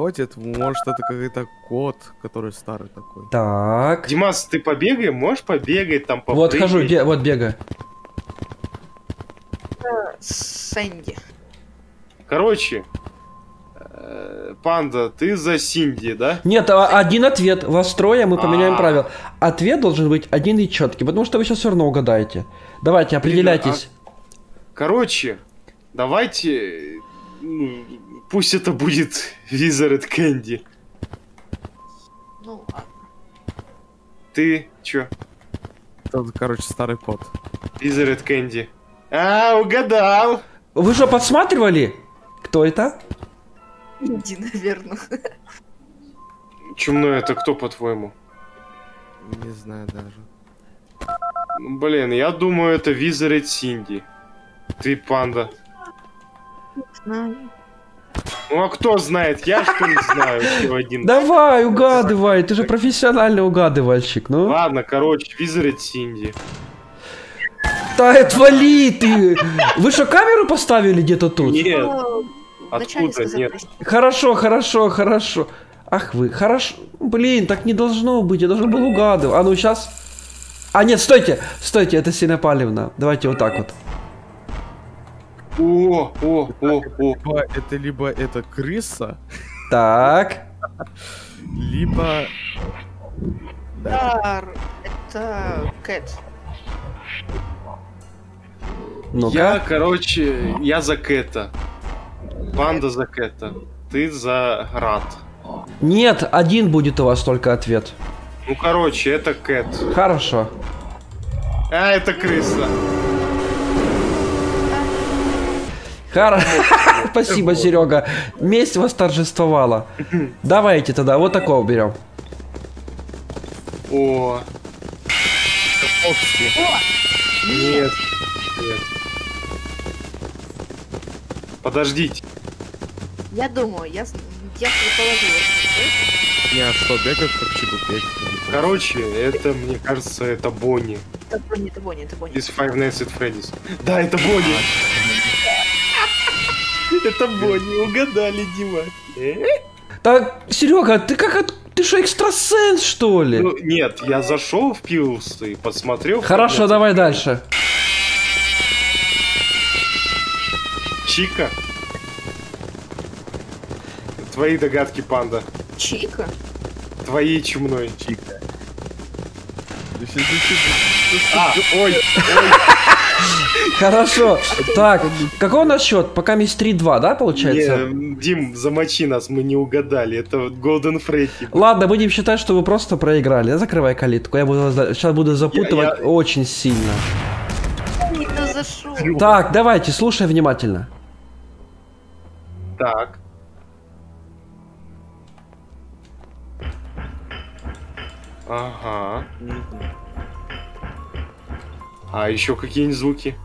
Ходит, может это какой-то кот, который старый такой. Так. Димас, ты побегай, можешь побегать там, Вот попрыгай? хожу, бе- вот бегаю. Сэнди. Короче, э, Панда, ты за Синди, да? Нет, а- один ответ. Вас трое, мы поменяем А. правила. Ответ должен быть один и четкий, потому что вы сейчас все равно угадаете. Давайте, определяйтесь. Короче, давайте... ну, пусть это будет Wizard Candy. Ну, а, Ты чё? Это, короче, старый кот. Wizard Candy. А, угадал! Вы что, подсматривали? Кто это? Инди, наверное. Чумной, это кто, по-твоему? Не знаю даже. Ну, Блин, я думаю, это Wizard Синди. Ты панда. Знаю. Ну а кто знает? Я что не знаю, всего один. Давай, угадывай, ты же профессиональный угадывальщик, ну. Ладно, короче, Wizard Синди. Да отвали ты! Вы что, камеру поставили где-то тут? Нет, Ну, откуда? Нет. Хорошо, хорошо, хорошо. Ах вы, хорошо. Блин, так не должно быть, я должен был угадывать. А ну сейчас. А нет, стойте, стойте, это синопалевна. Давайте вот так вот. О, о, о, о. Либо это либо это крыса, Так. либо... Да, это Кэт. Ну-ка. Я, короче, я за Кэта. Панда за Кэта. Ты за Рад. Нет, один будет у вас только ответ. Ну, короче, это Кэт. Хорошо. А, это крыса. Спасибо, Серега. Месть восторжествовала. Давайте тогда вот такого берем. О. Нет. Нет. Подождите. Я думаю, я, я предположила, Не, а что, бегают как чебупель? Короче, это, мне кажется, это Бонни это, это Бонни, это Бонни, это Бонни. из Five Nights at Freddy's. Да, это Бонни. Это Бонни, угадали, Дима. Э? Так, Серега, ты как от... Ты что, экстрасенс, что ли? Ну, нет, я зашел в Пилсы и посмотрел. Хорошо, давай дальше. Чика. Твои догадки, панда. Чика? Твоей чумной. Чика. А, ой, Хорошо. Так, какой у нас счет? Пока мисс 3-2, да, получается? не, Дим, замочи нас, мы не угадали. Это Голден Фредди. Ладно, будем считать, что вы просто проиграли. Закрывай калитку. Я буду сейчас буду запутывать Я- очень сильно. Так, давайте, слушай внимательно. Так. Ага. А еще какие-нибудь звуки?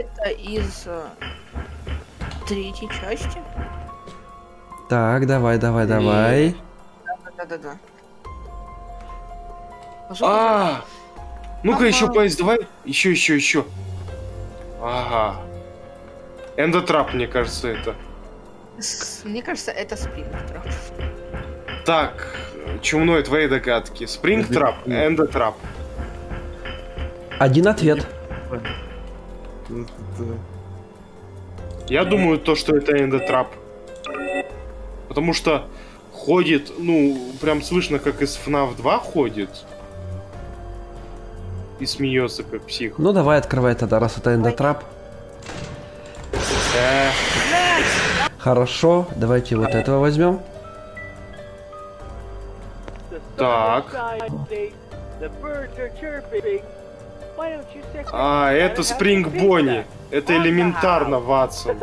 Это из э, третьей части. Так, давай, давай, давай. Да-да-да. А! Ну-ка еще поезд, давай. Еще, еще, еще. Ага. Эндотрап, мне кажется, это. Мне кажется, это спиннер. Так, чумной, твои догадки. Спрингтрап, эндотрап. Один ответ. Я думаю, то, что это эндотрап. Потому что ходит, ну, прям слышно, как из FNAF 2 ходит. И смеется, как псих. Ну давай, открывай тогда, раз это эндотрап. Хорошо, давайте вот этого возьмем. Так. А, это Спринг? Бонни. Это элементарно, Ватсон.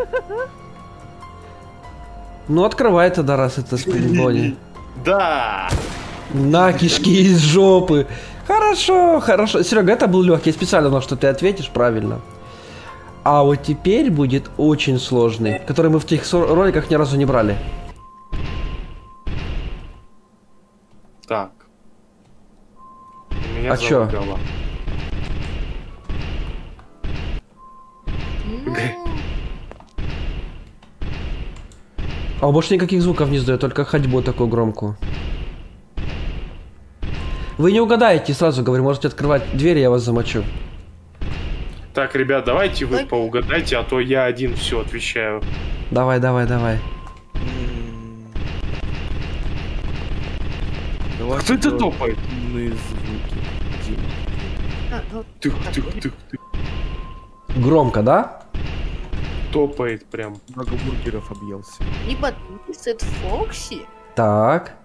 Ну открывай тогда, раз это спинбони. Да! На кишки из жопы. Хорошо, хорошо. Серега, это был легкий. Я специально знал, что ты ответишь правильно. А вот теперь будет очень сложный, который мы в тех роликах ни разу не брали. Так. Меня А чё? залагало. А больше никаких звуков не издает, только ходьбу такую громкую. Вы не угадаете, сразу говорю, можете открывать двери, я вас замочу. Так, ребят, давайте вы Ой. поугадайте, а то я один все отвечаю. Давай, давай, давай. Давай Кто это топает? Тых, тых, тых, тых. Громко, да? Топает прям. Много бургеров объелся. Либо Twisted Фокси. Так.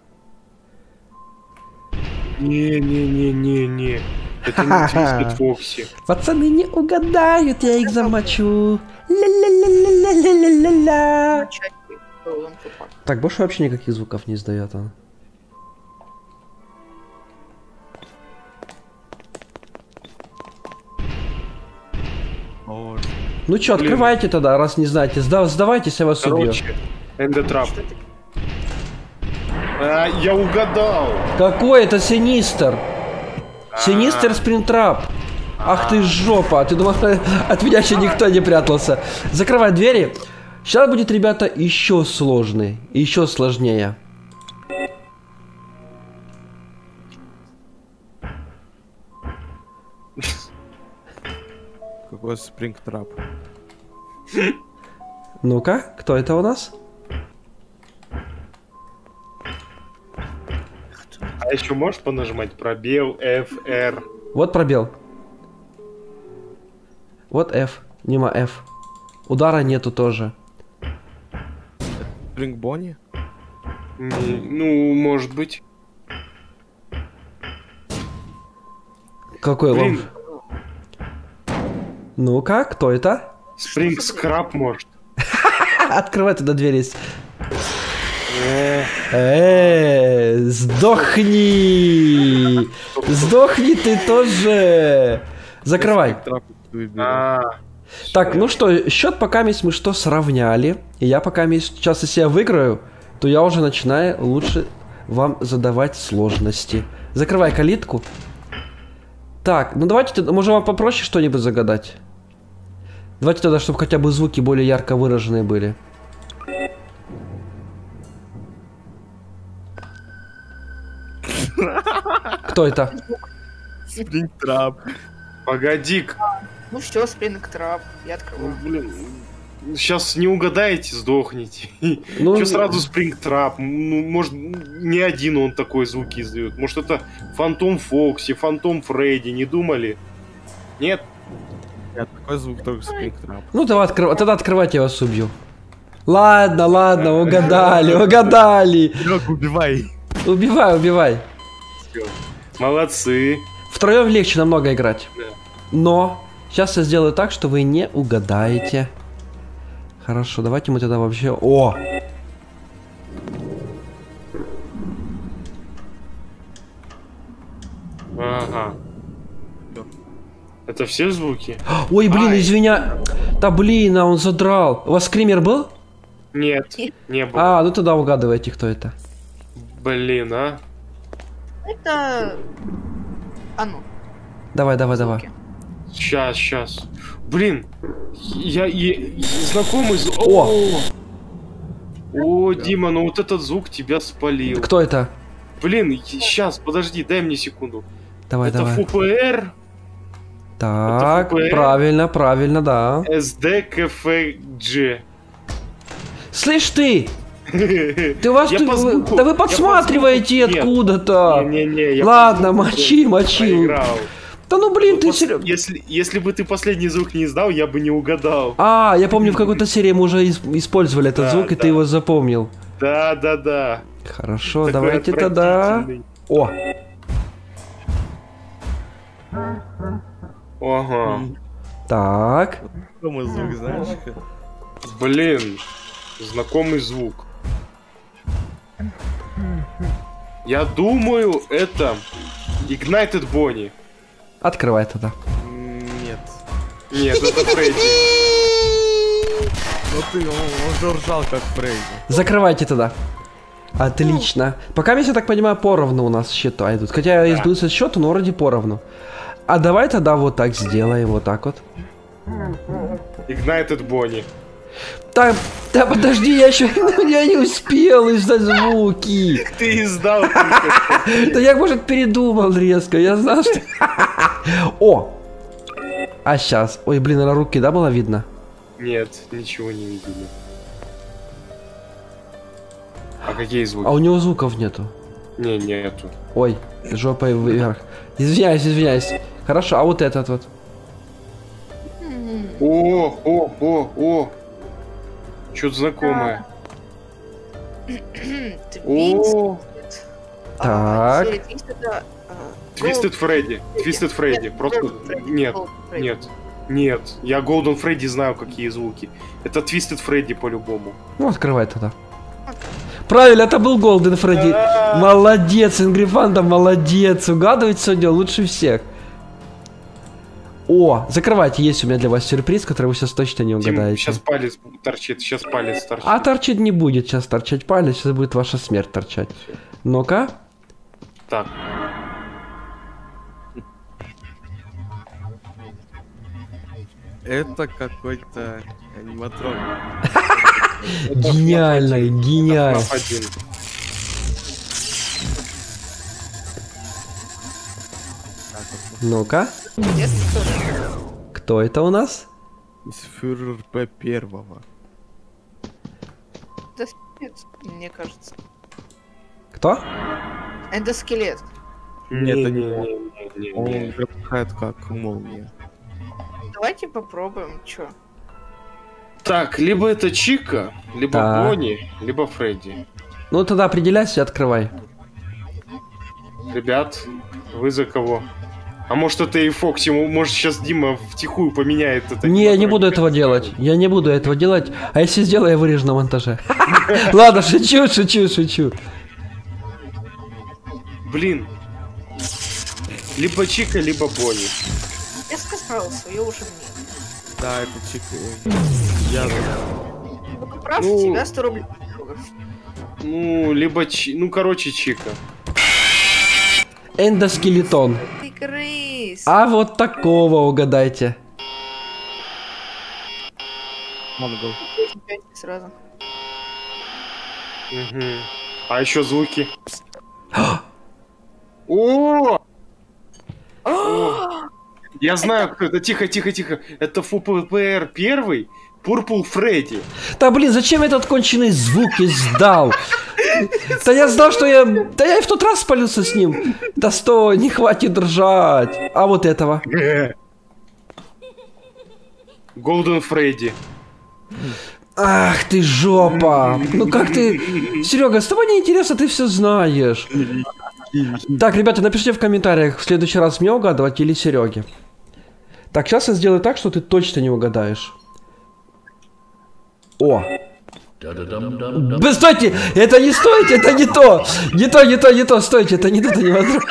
Не-не-не-не-не. Это не Twisted Фокси. Пацаны не угадают, я их замочу. Ля-ля-ля-ля-ля-ля-ля-ля. Так, больше вообще никаких звуков не издает он. Ну чё, открывайте тогда, раз не знаете. Сда- сдавайтесь, я вас убью. Короче, эндотрап. А, я угадал. Какой это Синистер? Синистер Спринтрап. Ах ты жопа, ты думал, от меня еще никто не прятался. Закрывай двери. Сейчас будет, ребята, еще сложный, еще сложнее. Какой спрингтрап. Ну-ка, кто это у нас? А еще можешь понажимать пробел F, R? Вот пробел. Вот F, Нима F. Удара нету тоже. Спринг Бонни? Не, ну, может быть. Какой Блин, вам? Ну-ка, кто это? Спринг Скраб, может. Открывай туда дверь есть. Э, Э, сдохни! Сдохни ты тоже! Закрывай. А, Так, ну что, счет пока мы что сравняли. И я пока сейчас, если я выиграю, то я уже начинаю лучше вам задавать сложности. Закрывай калитку. Так, ну давайте, тогда- может вам попроще что-нибудь загадать? Давайте тогда, чтобы хотя бы звуки более ярко выраженные были. Кто это? Спринг Трап. погоди Ну все, спринг трап. Я открываю. блин. Сейчас не угадаете, сдохнете. Ну, Че сразу Спринг Трап? Ну, может, не один он такой звуки издает. Может, это Фантом Фокси, Фантом Фредди, не думали? Нет? Я такой звук только Спринг Трап. Ну, давай открыв... тогда открывайте, я вас убью. Ладно, ладно, угадали, угадали. Лёг, убивай. Убивай, убивай. Молодцы. Втроем легче намного играть. Да. Но сейчас я сделаю так, что вы не угадаете. Хорошо, давайте мы тогда вообще... О! Ага. Это все звуки? Ой, блин, Ай. извиня... Да блин, а он задрал. У вас скример был? Нет, не было. А, ну тогда угадывайте, кто это. Блин, а? Это... А ну. Давай, давай, давай. Сейчас, сейчас. Блин, я, я- знакомый звук. О! О, Дима, ну вот этот звук тебя спалил. Кто это? Блин, сейчас, подожди, дай мне секунду. Давай, это давай. ФПР, Так, ФПР? правильно, правильно, да. СДКФГ. Слышь ты! Ты вас Я по звуку- да вы подсматриваете откуда-то. Не-не-не, я Ладно, мочи, мочи. проиграл. Да ну блин, ты Пос- серьё- Если, если бы ты последний звук не издал, я бы не угадал. А, я помню, в какой-то серии мы уже ис- использовали этот Да, звук, и ты его запомнил. Да, да, да. Хорошо, Такой давайте тогда. О, Ага. так. Знакомый звук, знаешь? Блин, знакомый звук. Я думаю, это Ignited Bonnie. Открывай тогда. Нет. Нет, это Фредди. Ну ты, он, он же ржал как Фрейзи. Закрывайте тогда. Отлично. Пока, я так понимаю, поровну у нас счета идут. Хотя я избился счету, но вроде поровну. А давай тогда вот так сделаем, вот так вот. Ignited Bonnie. Да, да подожди, я еще я не успел издать звуки. Ты издал. Да я, может, передумал резко. Я знал, что... О! А сейчас. Ой, блин, на руки, да, было видно? Нет, ничего не видели. А какие звуки? А у него звуков нету. Не, нету. Ой, жопой вверх. Извиняюсь, извиняюсь. Хорошо, а вот этот вот. О, о, о, о. Что-то знакомое. О, Так. Twisted Freddy. Twisted Freddy. Просто нет, нет, нет. Я Golden Freddy знаю, какие звуки. Это Twisted Freddy по-любому. Ну, открывай тогда. Правильно, это был Голден Фредди. Молодец, Ингрифанда, молодец. Угадывать сегодня лучше всех. О, закрывайте, есть у меня для вас сюрприз, который вы сейчас точно не Дим, угадаете. сейчас палец торчит, сейчас палец торчит. А торчит не будет сейчас торчать палец, сейчас будет ваша смерть торчать. Ну-ка. Так. Это какой-то аниматрон. Гениально, гениально. FNAF 1. Ну-ка. Кто это у нас? Из фюрер П1. Это скелет, мне кажется. Кто? Это скелет. Нет, Не, это не, не он. не, не, не, Он громыхает как молния. Давайте попробуем, чё. Так, либо это Чика, либо Так. Бонни, либо Фредди. Ну тогда определяйся и открывай. Ребят, вы за кого? А может это и Фокси, может сейчас Дима втихую поменяет это. Не, я не буду этого делать. Я не буду этого делать. А если сделаю, я вырежу на монтаже. Ладно, шучу, шучу, шучу. Блин. Либо Чика, либо Бонни. Я сказал свое уже мне. Да, это чик. ой. Я Ну, прав, Ну. тебя 100 рублей. Ну, либо Чи... Ну, короче, Чика. Эндоскелетон. Ты крыс. А вот такого угадайте. Монгол. Сразу. А еще звуки. О! Я знаю, кто это. Тихо, тихо, тихо. Это ФППР первый. Пурпл Фредди. Да блин, зачем этот конченый звук издал? Да я знал, что я... Да я и в тот раз спалился с ним. Да стой, не хватит ржать. А вот этого. Голден Фредди. Ах ты жопа. Ну как ты... Серега, с тобой неинтересно, ты все знаешь. Так, ребята, напишите в комментариях, в следующий раз мне угадывать или Сереге. Так, сейчас я сделаю так, что ты точно не угадаешь. О! Да стойте! Это не стойте, это не то! Не то, не то, не то, стойте, это не тот аниматроник.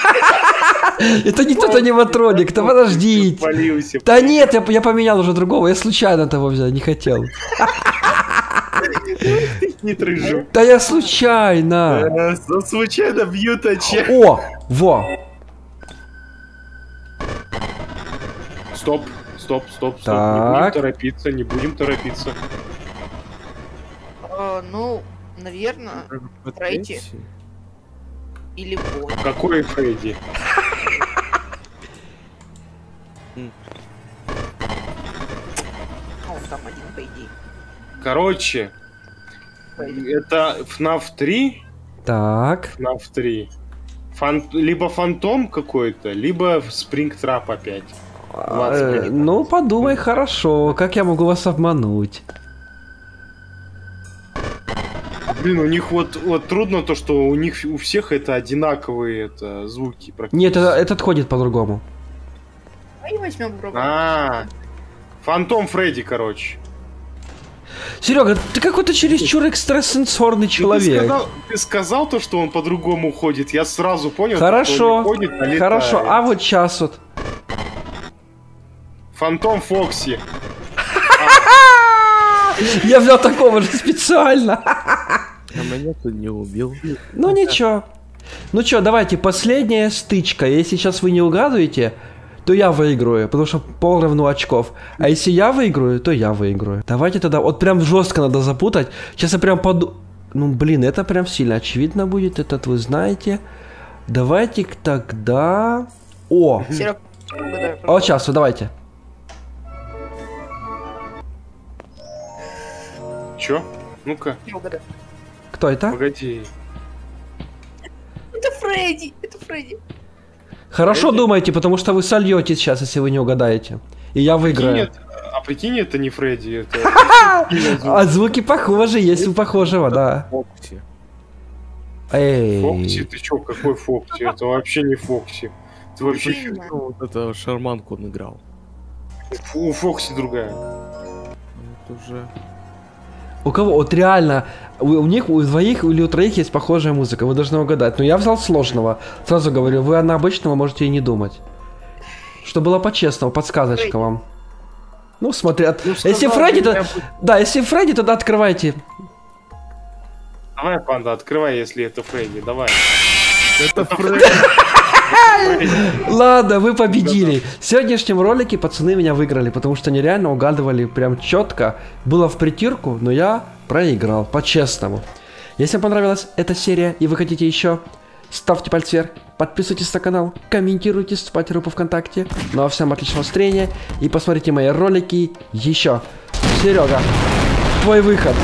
Это не тот аниматроник, да подождите. Да нет, я, я поменял уже другого, я случайно того взял, не хотел. Хитрый жук. Да я случайно. Э, Случайно бьют очи. О, во. Стоп, стоп, стоп, стоп. Не Так. будем торопиться, не будем торопиться. А, ну, наверное, Фредди или Бонни. Какой Фредди? А, он там один, по идее. Короче, это FNAF 3, Так. FNAF 3. Фан- Либо фантом какой-то, либо Спрингтрап опять. Э, ну, подумай хорошо, как я могу вас обмануть? Блин, у них вот, вот трудно то, что у них у всех это одинаковые это, звуки. Нет, это, этот ходит по-другому. Давай возьмем попробуем. А, Фантом Фредди, короче. Серега, ты какой-то чересчур экстрасенсорный Ну, Ты человек. сказал, ты сказал то, что он по-другому ходит, я сразу понял, что Хорошо, ходит, а хорошо, а вот сейчас вот. Фантом Фокси. Я взял такого же специально. А меня тут не убил. Ну ничего. Ну чё, давайте, последняя стычка. Если сейчас вы не угадываете, то я выиграю, потому что пол равно очков. А если я выиграю, то я выиграю. Давайте тогда, вот прям жестко надо запутать. Сейчас я прям поду... Ну блин, это прям сильно очевидно будет, этот вы знаете. Давайте тогда... О! Серег, А вот сейчас, давайте. Чё? Ну-ка. Кто это? погоди. Это Фредди, это Фредди. Хорошо думайте, потому что вы сольете сейчас, если вы не угадаете. И я Прикинь, выиграю. это- а прикинь, это не Фредди, это... А звуки похожи, есть у похожего, да. Фокси. Эй. Фокси, ты чё, какой Фокси? Это вообще не Фокси. Ты вообще... Ну, вот это шарманку он играл. Фу, У Фокси другая. Это уже... У кого? Вот реально, у, у них, у двоих или у троих есть похожая музыка, вы должны угадать. Но я взял сложного. Сразу говорю, вы на обычного можете и не думать. Что было по-честному, подсказочка вам. Ну, смотри, от- Ну, если Фредди, меня то... Да, если Фредди, тогда открывайте. Давай, панда, открывай, если это Фредди, давай. Это Фредди. Ладно, вы победили. В сегодняшнем ролике пацаны меня выиграли, потому что они реально угадывали прям четко. Было в притирку, но я проиграл, по-честному. Если вам понравилась эта серия и вы хотите еще, ставьте пальцы вверх, подписывайтесь на канал, комментируйте, вступайте в группу ВКонтакте. Ну а всем отличного настроения и посмотрите мои ролики еще. Серега, твой выход.